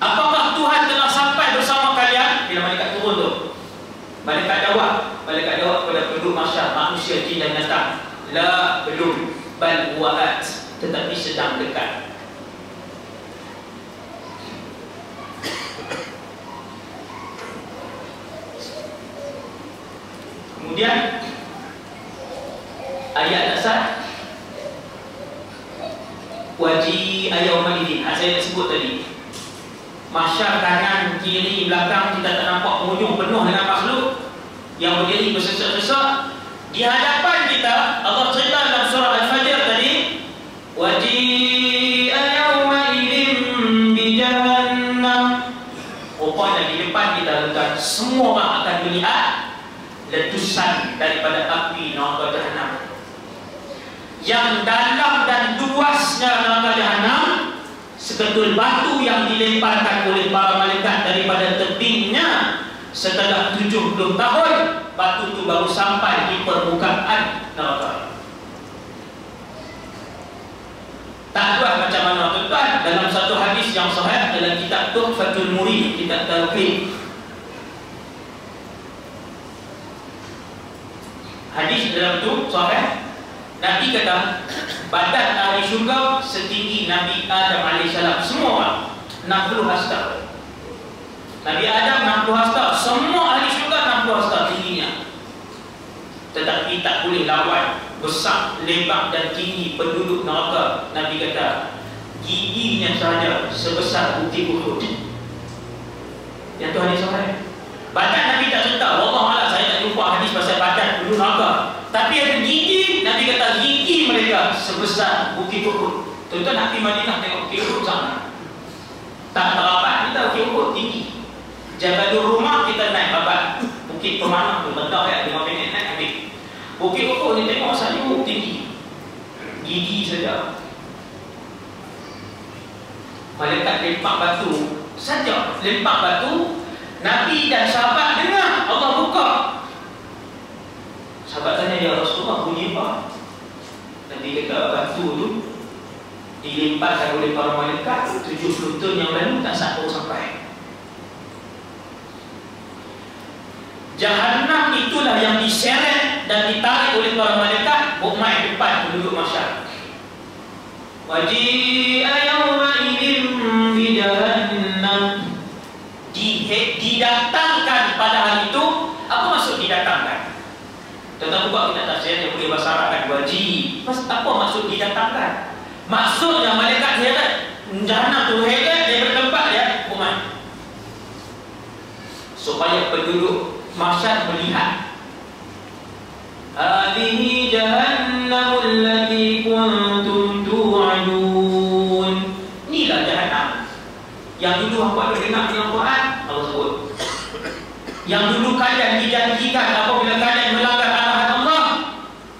Apakah Tuhan telah sampai bersama kalian bila malaikat turun tu? Malaikat jawab, malaikat jawab kepada penduduk masyarakat manusia jin dan nyata. La belum bal wa'at tetapi sedang dekat. Kemudian ayat dasar waji ayat ini ha, saya sebut tadi. Masyarakat kanan kiri belakang kita tak nampak pengunjung penuh dengan makhluk yang berdiri bersesak-sesak di hadapan kita Allah cerita dalam surah Al-Fajr tadi waji ayat ini bi jahannam. Rupanya di depan kita letak semua orang akan melihat letusan daripada api neraka jahanam yang dalam dan luasnya neraka jahanam seketul batu yang dilemparkan oleh para malaikat daripada tebingnya setelah 70 tahun batu itu baru sampai di permukaan neraka. Tak buat macam mana tuan dalam satu hadis yang sahih dalam kitab Tuhfatul Murid kitab Tauhid Hadis dalam tu sahih? Nabi kata badan ahli syurga setinggi Nabi Adam AS semua orang. 60 hasta. Nabi Adam 60 hasta. Semua ahli syurga 60 hasta tingginya. Tetapi tak boleh lawan besar, lebar dan tinggi penduduk neraka Nabi kata. Giginya sahaja sebesar bukit Uhud. Yang tu hadis sahih. Badan Nabi tak cerita. Allah saya tak jumpa hadis pasal badan neraka tapi ada gigi Nabi kata gigi mereka sebesar bukit Uhud. Tuan-tuan Nabi Madinah tengok bukit Uhud sana tak terapat kita bukit Uhud tinggi. Jabalur rumah kita naik babat. Bukit pemanah tu rendah ya 5 minit naik ambil bukit Uhud ni tengok salju tinggi. Gigi saja. Malaikat lempak batu saja. Lempak batu Nabi dan sahabat dengar. Allah buka sahabat tanya ya Rasulullah bunyi apa? Nabi kata batu tu dilemparkan oleh para malaikat 70 tahun yang lalu tak satu sampai. Jahannam itulah yang diseret dan ditarik oleh para malaikat Bukmai depan penduduk masyarakat Waji'a yawma Tentang buka kita tafsir yang boleh Arab kan Wajib Apa maksud didatangkan? Maksudnya malaikat dia kan Jahannam tu hebat daripada tempat dia Bukmai Supaya penduduk masyarakat melihat. Hadhihi jahannamul lati kuntum tu'adun. Inilah jahannam. Yang dulu apa ada dengar dalam Quran Allah sebut. Yang dulu kalian dijanjikan apabila kalian melanggar arahan Allah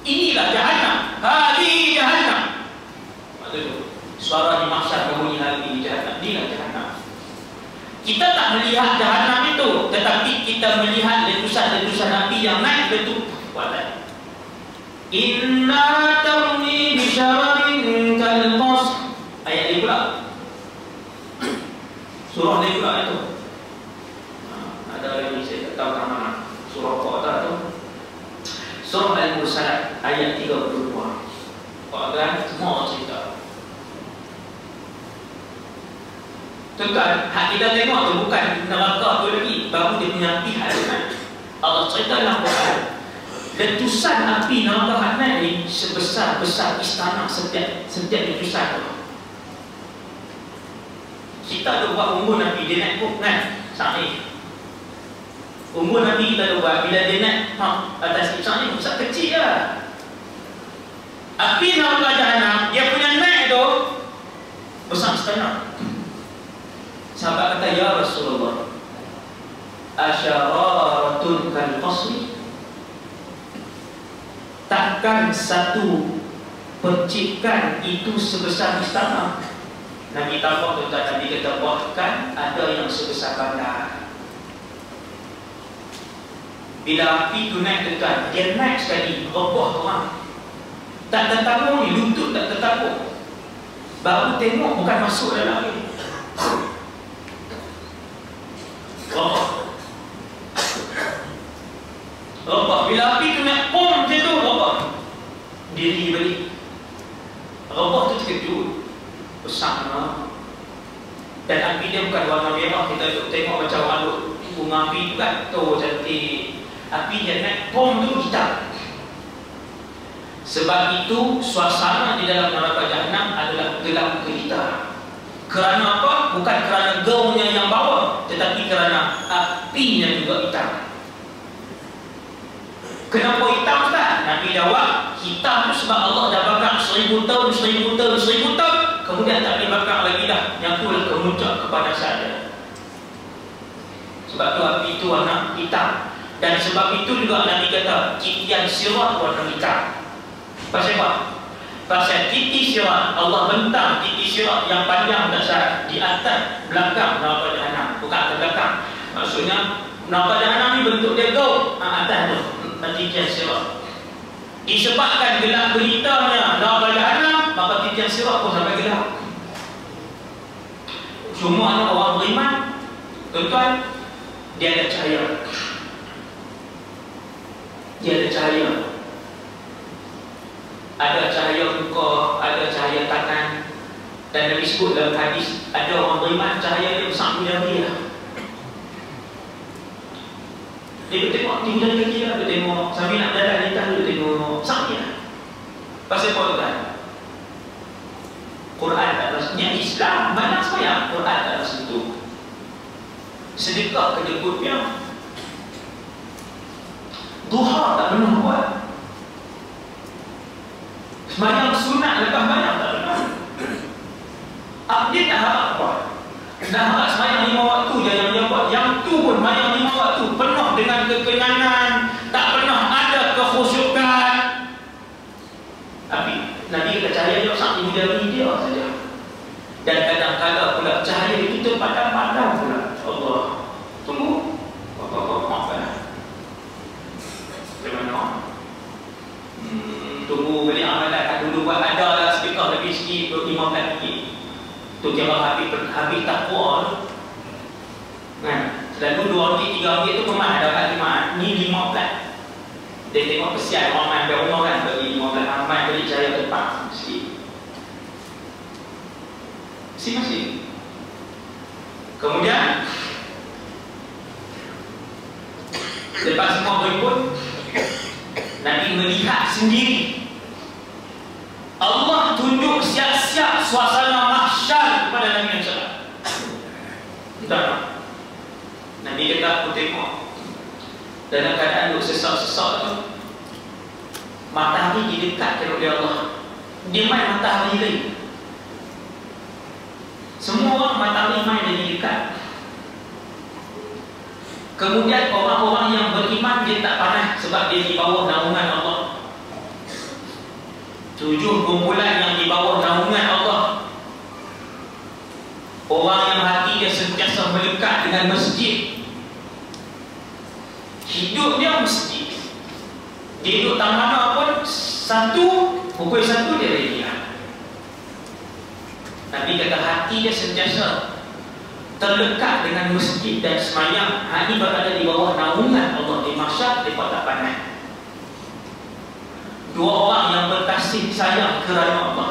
Inilah jahannam Hadhihi jahannam Maksudnya Suara di masyarakat berbunyi hadhihi jahannam Inilah jahannam kita tak melihat jahanam itu tetapi kita melihat letusan-letusan api yang naik kekuatan inna tarmi bisyararin kalqas ayat ini pula. Surah ini pula itu. Ha, ada lagi saya tak tahu nama surah apa tak tu surah al-mursalat ayat 32 Pak semua cerita Tuan-tuan, hak kita tengok tu bukan neraka tu lagi Baru dia punya api hadapan Allah cerita dalam Quran. Letusan api neraka hadapan ni Sebesar-besar istana setiap setiap letusan tu. Kita ada buat umur Nabi Dia naik pun kan Sahih. Umur Nabi kita ada buat Bila dia naik ha, atas istana ni Besar kecil lah. Api neraka jahanam Dia punya naik tu istana. Sahabat kata, Ya Rasulullah, Asyararatun kan qasri Takkan satu percikan itu sebesar istana. Nabi tahu tuan Nabi kata bahkan ada yang sebesar bandar. Bila api tu naik tuan Dia naik sekali, roboh orang Tak tertabung ni, lutut tak tertabung Baru tengok bukan masuk dalam. ni Roboh Roboh, bila api tu naik pom macam tu, roboh Diri balik. Roboh tu terkejut. Besar mana Dan api dia bukan warna merah. Kita tengok macam warna bunga api tu kan? Tu cantik. Api dia naik pom tu hitam. Sebab itu suasana di dalam neraka jahanam adalah gelap gelita. Kerana apa? Bukan kerana gaunnya yang bawah Tetapi kerana apinya juga hitam Kenapa hitam tak? Nabi jawab Hitam tu sebab Allah dah bakar seribu tahun, seribu tahun, seribu tahun Kemudian tak boleh bakar lagi dah Yang tu lah kemuncak kepada saya Sebab tu api itu warna hitam Dan sebab itu juga Nabi kata Titian sirat warna hitam Pasal apa? Pasal titi sirat Allah bentang titi sirat yang panjang dasar Di atas belakang neraka jahanam Bukan atas belakang. Maksudnya neraka jahanam ni bentuk dia go ha, Atas tu. Titian sirat Disebabkan gelap beritanya neraka jahanam Maka titian sirat pun sampai gelap. Cuma anak orang beriman Tuan-tuan Dia ada cahaya. Dia ada cahaya Ada cahaya muka Ada cahaya tangan. Dan Nabi sebut dalam hadis Ada orang beriman cahaya dia besar punya dia. Dia tengok tinggal lagi lah Dia tengok sambil nak jalan Dia tahu dia tengok Sambil Pasal apa tuan? Quran tak ada Yang Islam Banyak semayang Quran tak ada situ. Sedekah kejeputnya Duha tak pernah buat Semayang sunat lepas banyak tak pernah Update tak harap apa Dah harap semayang lima waktu je yang dia buat. Yang tu pun semayang lima waktu Penuh dengan kekenyangan Tak pernah ada kekhusyukan Tapi Nabi kata cahaya dia sangat dari dia saja. Dan kadang-kadang pula cahaya itu padam-padam pula. Allah Tunggu. Bapak-bapak maafkan. Macam mana hmm, Tunggu balik amalan Kan dulu buat ada lah speaker lebih sikit Untuk imamkan lagi Tu jemaah habis, habis takwa tu. Kan? Selalu dua ringgit, tiga ringgit tu pemah dapat lima Ni lima belas Dia tengok kesian orang main berumur kan Bagi lima belas ramai beli cahaya tempat Sikit. Masing-masing Kemudian Lepas semua berikut Nabi melihat sendiri. Allah tunjuk siap-siap suasana mahsyar kepada Nabi SAW Entah Nabi kata aku tengok Dalam keadaan duduk sesak-sesak tu Matahari didekatkan oleh Allah. Dia main matahari lain Semua orang matahari main dan dekat Kemudian orang-orang yang beriman dia tak panas sebab dia di bawah naungan Allah. Tujuh kumpulan yang di bawah naungan Allah. Orang yang hati dia sentiasa melekat dengan masjid. Hidup dia masjid. Dia duduk tak mana pun satu pukul satu dia ready Nabi kata hati dia sentiasa terlekat dengan masjid dan semayang hanya berada di bawah naungan Allah. Di masyarakat di kota Panai dua orang yang berkasih sayang kerana Allah.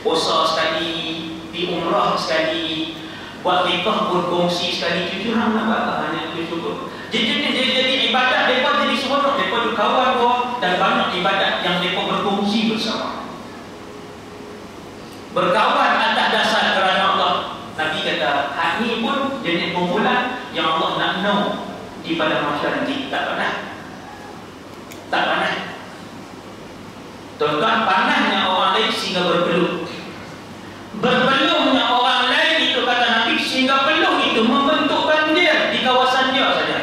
Puasa sekali di umrah sekali buat nikah berkongsi sekali. Jujur hang nak buat hanya itu cukup jadi jadi jadi ibadat mereka jadi seronok. Mereka kawan kau dan banyak ibadat yang mereka berkongsi bersama. Berkawan yang Allah nak know di pada masyarakat nanti tak pernah. Tak pernah. Tuan-tuan panahnya orang lain sehingga berpeluh. Berpeluhnya orang lain itu kata Nabi sehingga peluh itu membentukkan dia di kawasan dia saja.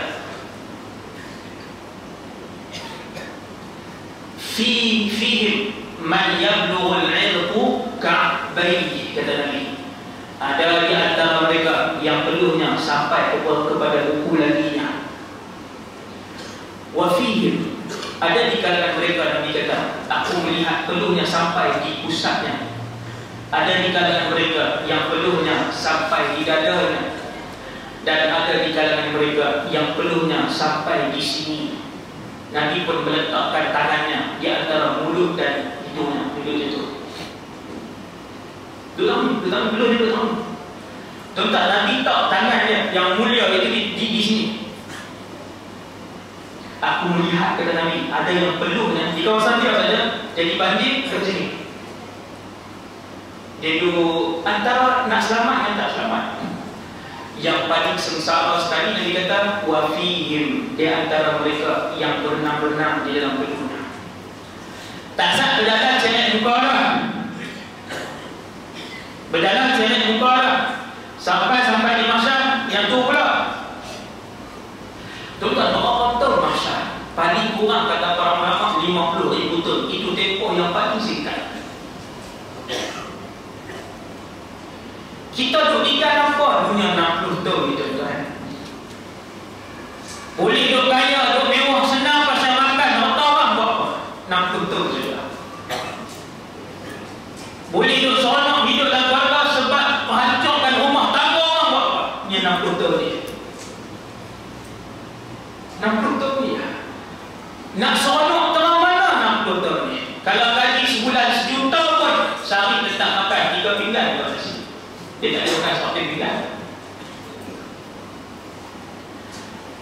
Fi fihim man yablughu al-'ilqu ka'bayhi kata Nabi ada di antara mereka yang peluhnya sampai kepada buku laginya wa fihim ada di kalangan mereka Nabi kata aku melihat peluhnya sampai di pusatnya. Ada di kalangan mereka yang peluhnya sampai di dadanya. Dan ada di kalangan mereka yang peluhnya sampai di sini. Nabi pun meletakkan tangannya di antara mulut dan hidungnya. Mulut itu Tuhan, Tuhan belum itu Tuhan. Tuan Nabi tak tangannya yang mulia itu di, di, di sini. Aku melihat kata Nabi ada yang peluhnya di kawasan dia saja jadi banjir ke sini. Dia dulu antara nak selamat dan tak selamat yang paling sengsara sekali Nabi kata wafihim di antara mereka yang berenang-renang di dalam peluhnya tak sah berjalan cengek muka dah berjalan cengek muka dah sampai-sampai di masyar yang tu pula. Tuan-tuan berapa tahun masyar paling kurang kata para ulama 50 ribu tahun itu tempoh yang paling singkat. Kita dalam apa dunia 60 tahun ni tuan-tuan Boleh duduk kaya, duduk mewah, senang pasal makan Tak tahu orang buat apa. 60 tahun saja. Boleh duduk seronok hidup dalam keluarga sebab menghancurkan rumah Tak tahu orang buat apa Ni 60 tahun ni 60 tahun ni Nak seronok terang mana 60 tahun ni? Kalau gaji sebulan sejuta pun Sehari tetap makan tiga pinggan juga dia tak ada makan seperti bilang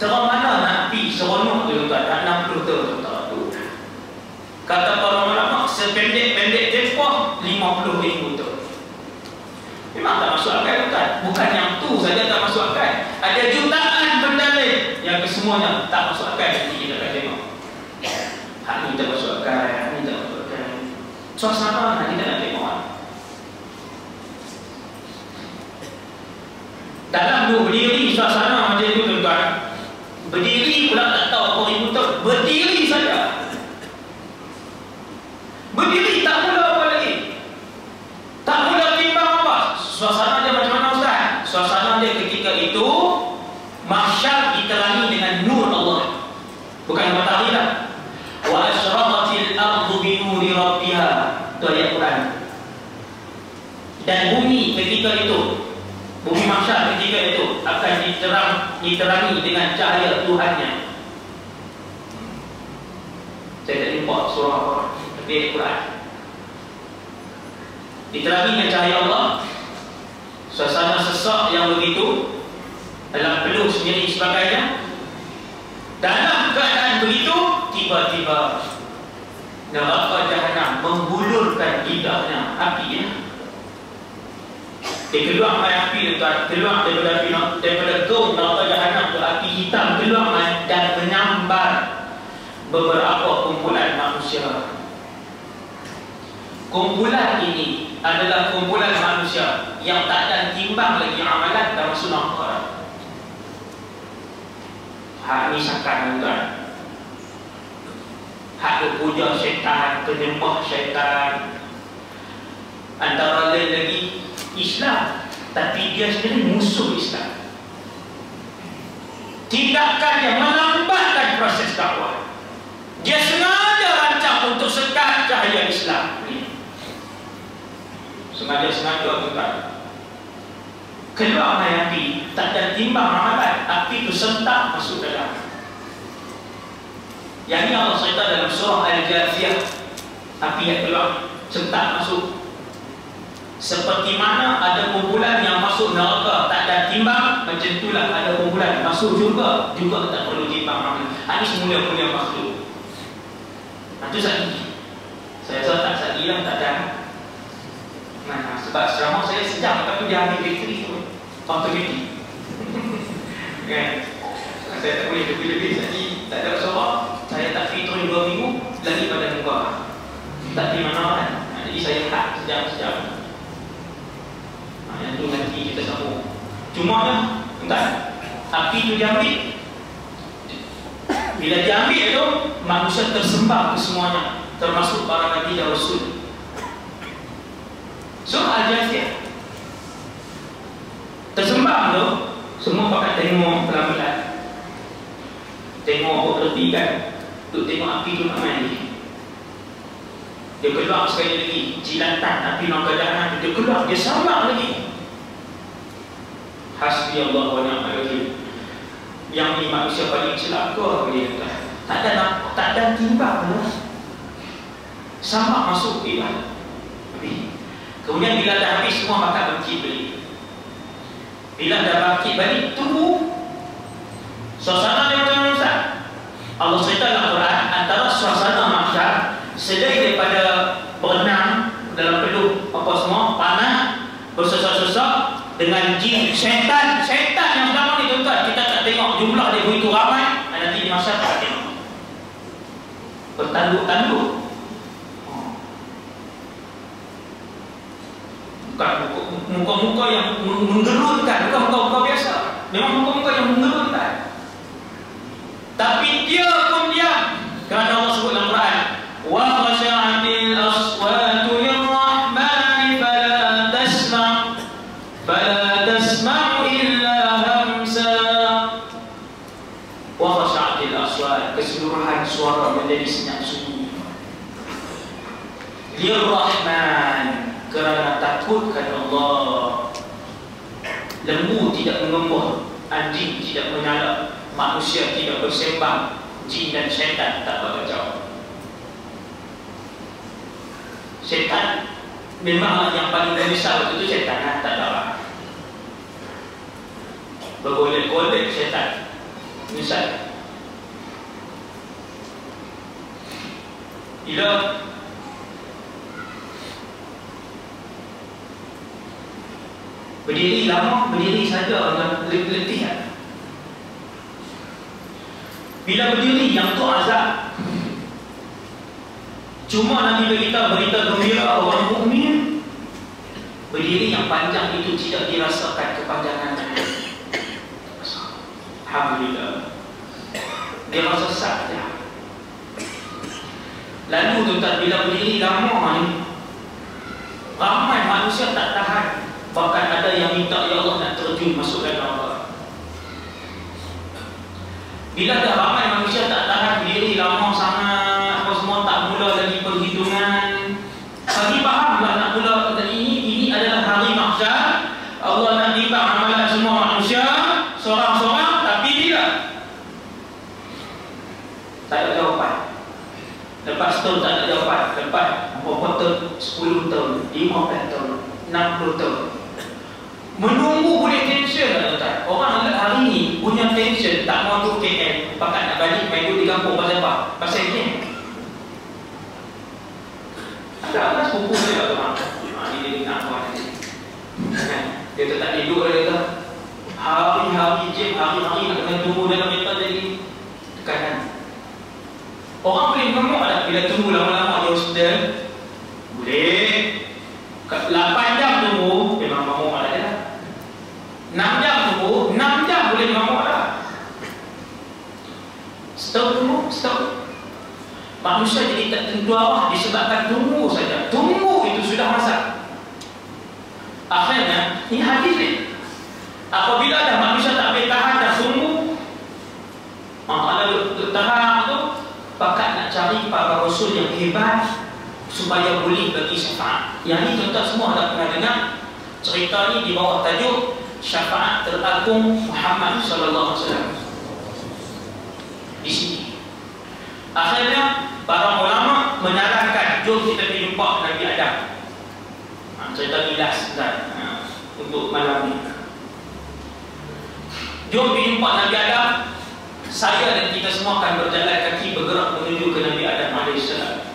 Terang mana nak pergi seronok tu tuan? Tak 60 tahun tu tak tu Kata para ulama Sependek-pendek tempoh 50 ribu tu. Memang tak masuk akal tuan. Bukan yang tu saja tak masuk akal. Ada jutaan benda lain Yang kesemuanya tak masuk akal Nanti kita akan tengok Akal Hak ni tak masuk akal Suasana nak kita nak tengok Dalam dua berdiri suasana macam itu tuan-tuan. Berdiri pula tak tahu apa ibu tahu Berdiri saja. Berdiri tak mula apa lagi Tak mula timbang apa Suasana dia macam mana Ustaz? Suasana dia ketika itu Mahsyar diterangi dengan nur Allah Bukan matahari lah Wa asyraqatil ardu binuri rabbiha Itu ayat Quran Dan bumi ketika itu Bumi mahsyar ketiga itu akan diterang, diterangi dengan cahaya Tuhannya. Saya tak jumpa surah apa, tapi ayat Quran. Diterangi dengan cahaya Allah, suasana sesak yang begitu, dalam peluh sendiri sebagainya. Dalam keadaan begitu, tiba-tiba neraka jahanam menggulurkan lidahnya api ya. Dia keluar mai api tuan, keluar daripada api daripada gaung neraka jahanam tu api hitam keluar mai dan menyambar beberapa kumpulan manusia. Kumpulan ini adalah kumpulan manusia yang tak ada timbang lagi amalan dan masuk neraka. Hak ni sakan tuan. Hak puja syaitan, penyembah syaitan. Antara lain lagi Islam tapi dia sendiri musuh Islam. Tindakannya melambatkan proses dakwah. Dia sengaja rancang untuk sekat cahaya Islam. Sengaja-sengaja bukan keluar dari api tak ada timbang ramadan api itu sentak masuk dalam. Yang ini Allah cerita dalam surah Al-Jathiyah. Api yang keluar sentak masuk seperti mana ada kumpulan yang masuk neraka tak ada timbang Macam itulah ada kumpulan. Masuk juga Juga tak perlu timbang Ini semula-mula makhluk Itu sagi Saya rasa tak sagi lah tak ada. Nah, Sebab ceramah saya sejam Tapi dia ambil bateri tu. Automatic Kan? Saya tak boleh lebih-lebih. Sagi Tak ada suara Saya tak fitur dua minggu Lagi pada muka Tak di mana kan Jadi saya tak sejam-sejam yang tu nanti kita sambung cuma entah api tu diambil bila diambil tu manusia tersembah ke semuanya termasuk para nabi dan rasul. Surah Al-Jathiyah. Tersembang tu semua pakai tengok pelan-pelan. Tengok tepi kan. Untuk tengok api tu nak main Dia keluar sekali lagi. Jilatan api nak keadaan. Dia keluar. Dia sama lagi. Hasbi Allah wa ni'mal wakil. Yang ni manusia paling celaka dia kata. Tak ada tak ada timbang lah. Sama masuk ibadah. Kemudian bila dah habis semua maka bangkit balik. Bila dah bangkit balik tunggu suasana dia macam mana Allah cerita dalam Quran antara suasana mahsyar sedai daripada berenang dalam peluh apa semua panah bersesak-sesak dengan jin. Syaitan syaitan yang selama ni tuan kita tak tengok jumlah dia begitu ramai nanti di tengok. Bertanduk-tanduk. Bukan muka-muka yang menggerunkan bukan muka-muka biasa. Memang muka-muka yang menggerunkan tapi dia pun diam. Kerana Allah sebut takutkan Allah lembu tidak mengembur anjing tidak menyala manusia tidak bersembang jin dan syaitan tak jawab. Syaitan memang yang paling waktu itu syaitan lah, tak jawab bergolek-golek syaitan. Misal bila Berdiri lama, berdiri saja dengan letih. Bila berdiri yang tu azab. Cuma Nabi berita berita gembira orang mukmin Berdiri yang panjang itu tidak dirasakan kepanjangan. Alhamdulillah. Dia rasa saja Lalu tuan bila berdiri lama ni Ramai manusia tak tahan Bahkan ada yang minta Ya Allah nak terjun masuk dalam neraka Bila dah ramai manusia tak tahan diri lama sangat Apa semua tak mula lagi perhitungan. Bagi fahamlah nak mula dari ini Ini adalah hari maksud Allah nak timbang amalan semua manusia Seorang-seorang tapi tidak. Tak ada jawapan. Lepas tu tak ada jawapan. Lepas berapa tahun? 10 tahun 15 tahun 60 tahun Menunggu boleh tension tak tuan Orang hari ni punya tension tak mau duduk KL Pakat nak balik main duduk di kampung pasal apa? Pasal game. Ada apa sepupu dia tuan ha, Ini dia nak buat kan? Dia tu tak tidur dia kata Hari-hari je, hari-hari nak kena tunggu dalam kereta jadi tekanan. Orang boleh mengamuk tak bila tunggu lama-lama di hospital Boleh. 8 jam tunggu memang mengamuk ada 6 jam tunggu, 6 jam boleh mengamuk dah. Setahun tunggu, setahun. Manusia awak disebabkan tunggu saja. Tunggu itu sudah masak. Akhirnya, ini hadis ni. Apabila ada manusia tak boleh tahan dan tunggu, maka ada tahan itu, pakat nak cari para rasul yang hebat supaya boleh bagi syafaat. Yang ini tuan semua ada pernah dengar cerita ni di bawah tajuk syafaat teragung Muhammad sallallahu alaihi wasallam. Di sini. Akhirnya para ulama menyarankan jom kita pergi jumpa Nabi Adam. Ha, cerita gilas kan ha, untuk malam ini. Jom pergi jumpa Nabi Adam. Saya dan kita semua akan berjalan kaki bergerak menuju ke Nabi Adam alaihissalam.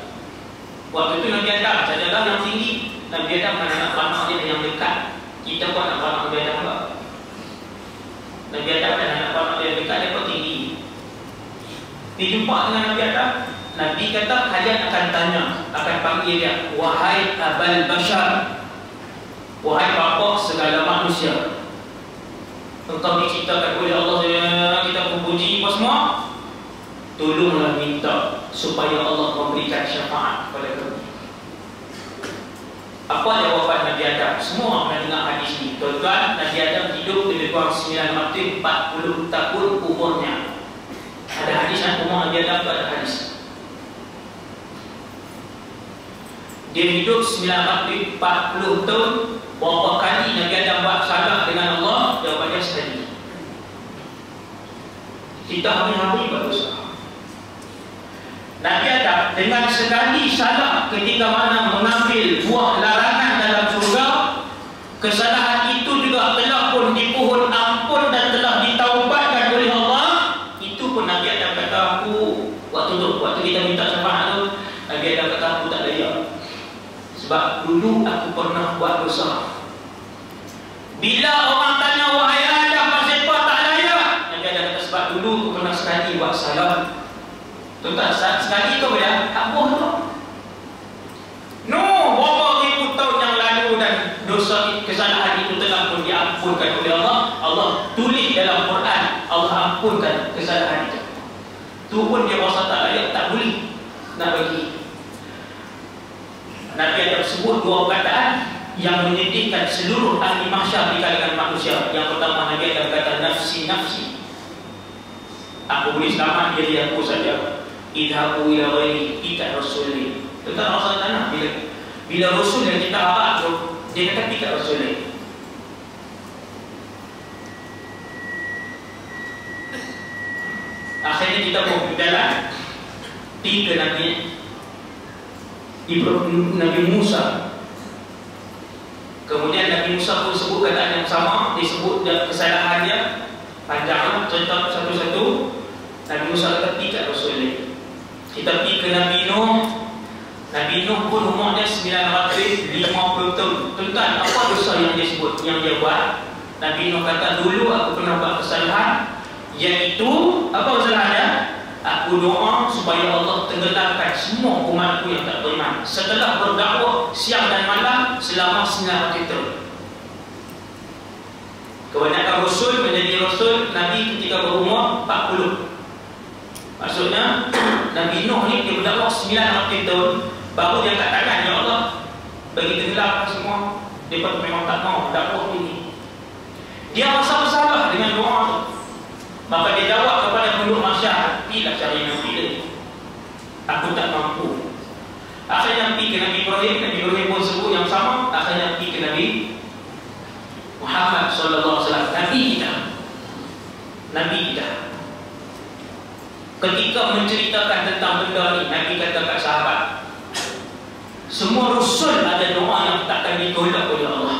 Waktu itu Nabi Adam sajalah yang tinggi. Nabi Adam anak-anak dia yang dekat kita pun nak anak Nabi Adam apa? Nabi Adam dan anak anak dia dekat dia pun tinggi Dijumpa dengan Nabi Adam Nabi kata kalian akan tanya Akan panggil dia Wahai Abal Bashar Wahai bapa segala manusia Engkau diciptakan oleh Allah Kita memuji apa semua tolonglah minta supaya Allah memberikan syafaat kepada kami. Apa jawapan Nabi Adam? Semua orang dengar hadis ini. Tuan-tuan, Nabi Adam hidup lebih kurang 940 tahun umurnya. Ada hadis yang umur Nabi Adam ada hadis. Dia hidup 940 tahun Berapa kali Nabi Adam buat salah dengan Allah Jawapannya sekali. Kita buat dosa Nabi Adam dengan sekali salah ketika mana mengambil buah larangan dalam surga kesalahan itu juga telah pun dipohon ampun dan telah ditaubatkan oleh Allah itu pun Nabi Adam kata aku waktu tu waktu kita minta syafaat tu Nabi Adam kata aku tak layak sebab dulu aku dosa bila orang tanya wahai Adam pasal tak layak Nabi Adam kata sebab dulu aku pernah sekali buat salah Tuan-tuan, sekali tu ya, tak boh tu. No, berapa ribu tahun yang lalu dan dosa kesalahan itu telah pun diampunkan oleh Allah. Allah tulis dalam Quran, Allah ampunkan kesalahan itu. Tu pun dia rasa tak layak, tak boleh nak bagi. Nabi ada sebut dua perkataan yang menyedihkan seluruh ahli mahsyar di kalangan manusia. Yang pertama Nabi ada kata nafsi nafsi. Aku boleh selamat diri aku saja. Idhabu ila ghairi kita rasul tentang Rasul tanah bila bila rasul yang kita harap tu dia kata kita rasul akhirnya kita pun berjalan. Tiga Nabi. Ibrahim Nabi Musa kemudian Nabi Musa pun sebut kata yang sama disebut kesalahan dia. Panjang cerita satu-satu. Nabi Musa kata tiga rasul ni kita pergi ke Nabi Nuh. Nabi Nuh pun umurnya 950 tahun Tuan-tuan, apa dosa yang dia sebut, yang dia buat? Nabi Nuh kata, dulu aku pernah buat kesalahan Iaitu, apa kesalahannya? Aku doa supaya Allah tenggelamkan semua umatku yang tak beriman. Setelah berdakwah siang dan malam selama 900 tahun Kebanyakan Rasul menjadi Rasul Nabi ketika berumur 40 Maksudnya Nabi Nuh ni dia berdakwah 900 tahun baru dia angkat tangan ya Allah bagi tenggelam semua. Dia pun memang tak mau dakwah ini dia rasa bersalah dengan doa tu maka dia jawab kepada penduduk masyarakat tidak cari Nabi lagi aku tak mampu. Akhirnya pergi ke Nabi Ibrahim. Nabi Ibrahim pun sebut yang sama. Akhirnya pergi ke Nabi Muhammad wasallam. Nabi kita. Nabi kita. Ketika menceritakan tentang benda ni Nabi kata kat sahabat semua rasul ada doa yang takkan ditolak oleh Allah.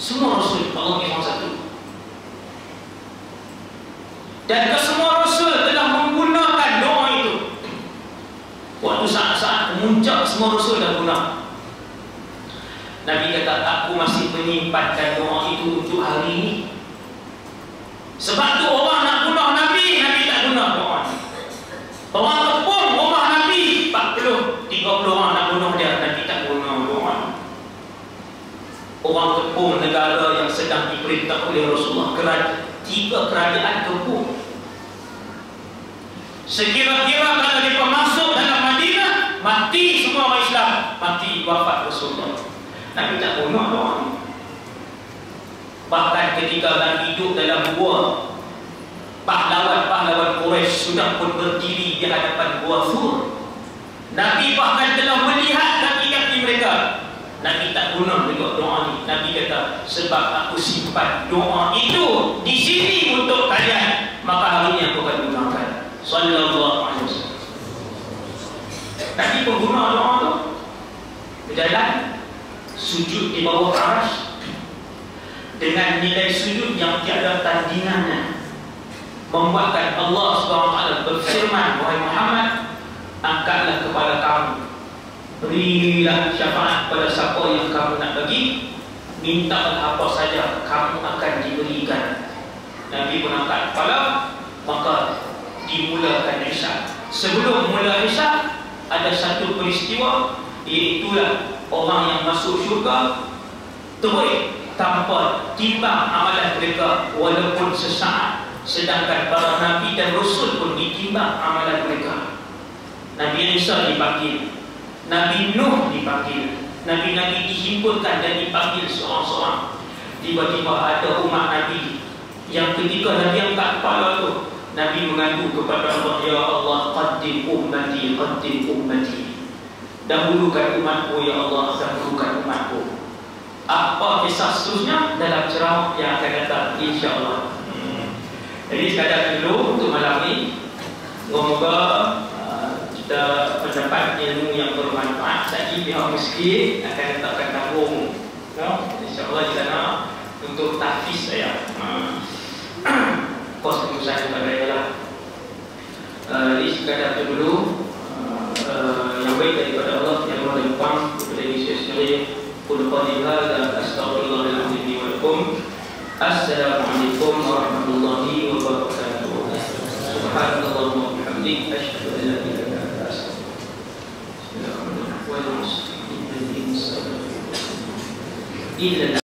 Semua rasul Allah memang satu dan kesemua rasul telah menggunakan doa itu. Waktu saat-saat muncak semua rasul dah guna. Nabi kata aku masih menyimpankan doa itu untuk hari ini. Sebab tu orang nak guna Nabi Nabi tak guna doa. Orang tepung rumah Nabi 40, 30 orang nak bunuh dia Nabi tak guna doa. Orang tepung negara yang sedang diperintah oleh Rasulullah kerana Tiga kerajaan tepung Sekira-kira kalau dia masuk dalam Madinah Mati semua orang Islam Mati wafat Rasulullah Nabi tak guna doa Bahkan ketika Nabi hidup dalam gua pahlawan-pahlawan Quraisy sudah pun berdiri di hadapan Gua Sur. Nabi bahkan telah melihat kaki-kaki mereka. Nabi tak guna juga doa ni. Nabi kata, sebab aku simpan doa itu di sini untuk kalian, maka hari ini aku akan gunakan. Sallallahu alaihi wasallam. Nabi pengguna doa tu berjalan sujud di bawah arasy dengan nilai sujud yang tiada tandingannya membuatkan Allah SWT berfirman wahai Muhammad angkatlah kepada kamu berilah syafaat pada siapa yang kamu nak bagi. Minta apa saja kamu akan diberikan. Nabi pun angkat kepala maka dimulakan hisab. Sebelum mula hisab ada satu peristiwa iaitulah orang yang masuk syurga terbaik tanpa timbang amalan mereka walaupun sesaat. Sedangkan para nabi dan rasul pun ditimbang amalan mereka. Nabi Isa dipanggil, Nabi Nuh dipanggil, Nabi-Nabi dihimpunkan dan dipanggil seorang-seorang. Tiba-tiba ada umat Nabi yang ketika Nabi angkat kepala tu, Nabi mengadu kepada Allah, Ya Allah, qaddim ummati, qaddim ummati. Dahulukan umatku, Ya Allah, dahulukan umatku. Apa kisah seterusnya dalam ceramah yang akan datang, insyaAllah. Jadi sekadar dulu untuk malam ini Semoga kita mendapat ilmu yang bermanfaat Tadi pihak miskin akan letakkan tabung no? InsyaAllah di sana untuk tahfiz saya. Uh, Kos pengusaha kepada saya lah. Uh, Jadi sekadar itu dulu. Uh, Yang baik daripada Allah Yang Allah lempang kepada Yesus sendiri. Qul qadihah dan astagfirullahaladzim wa lakum Assalamualaikum warahmatullahi wabarakatuh. Subhanallah إلا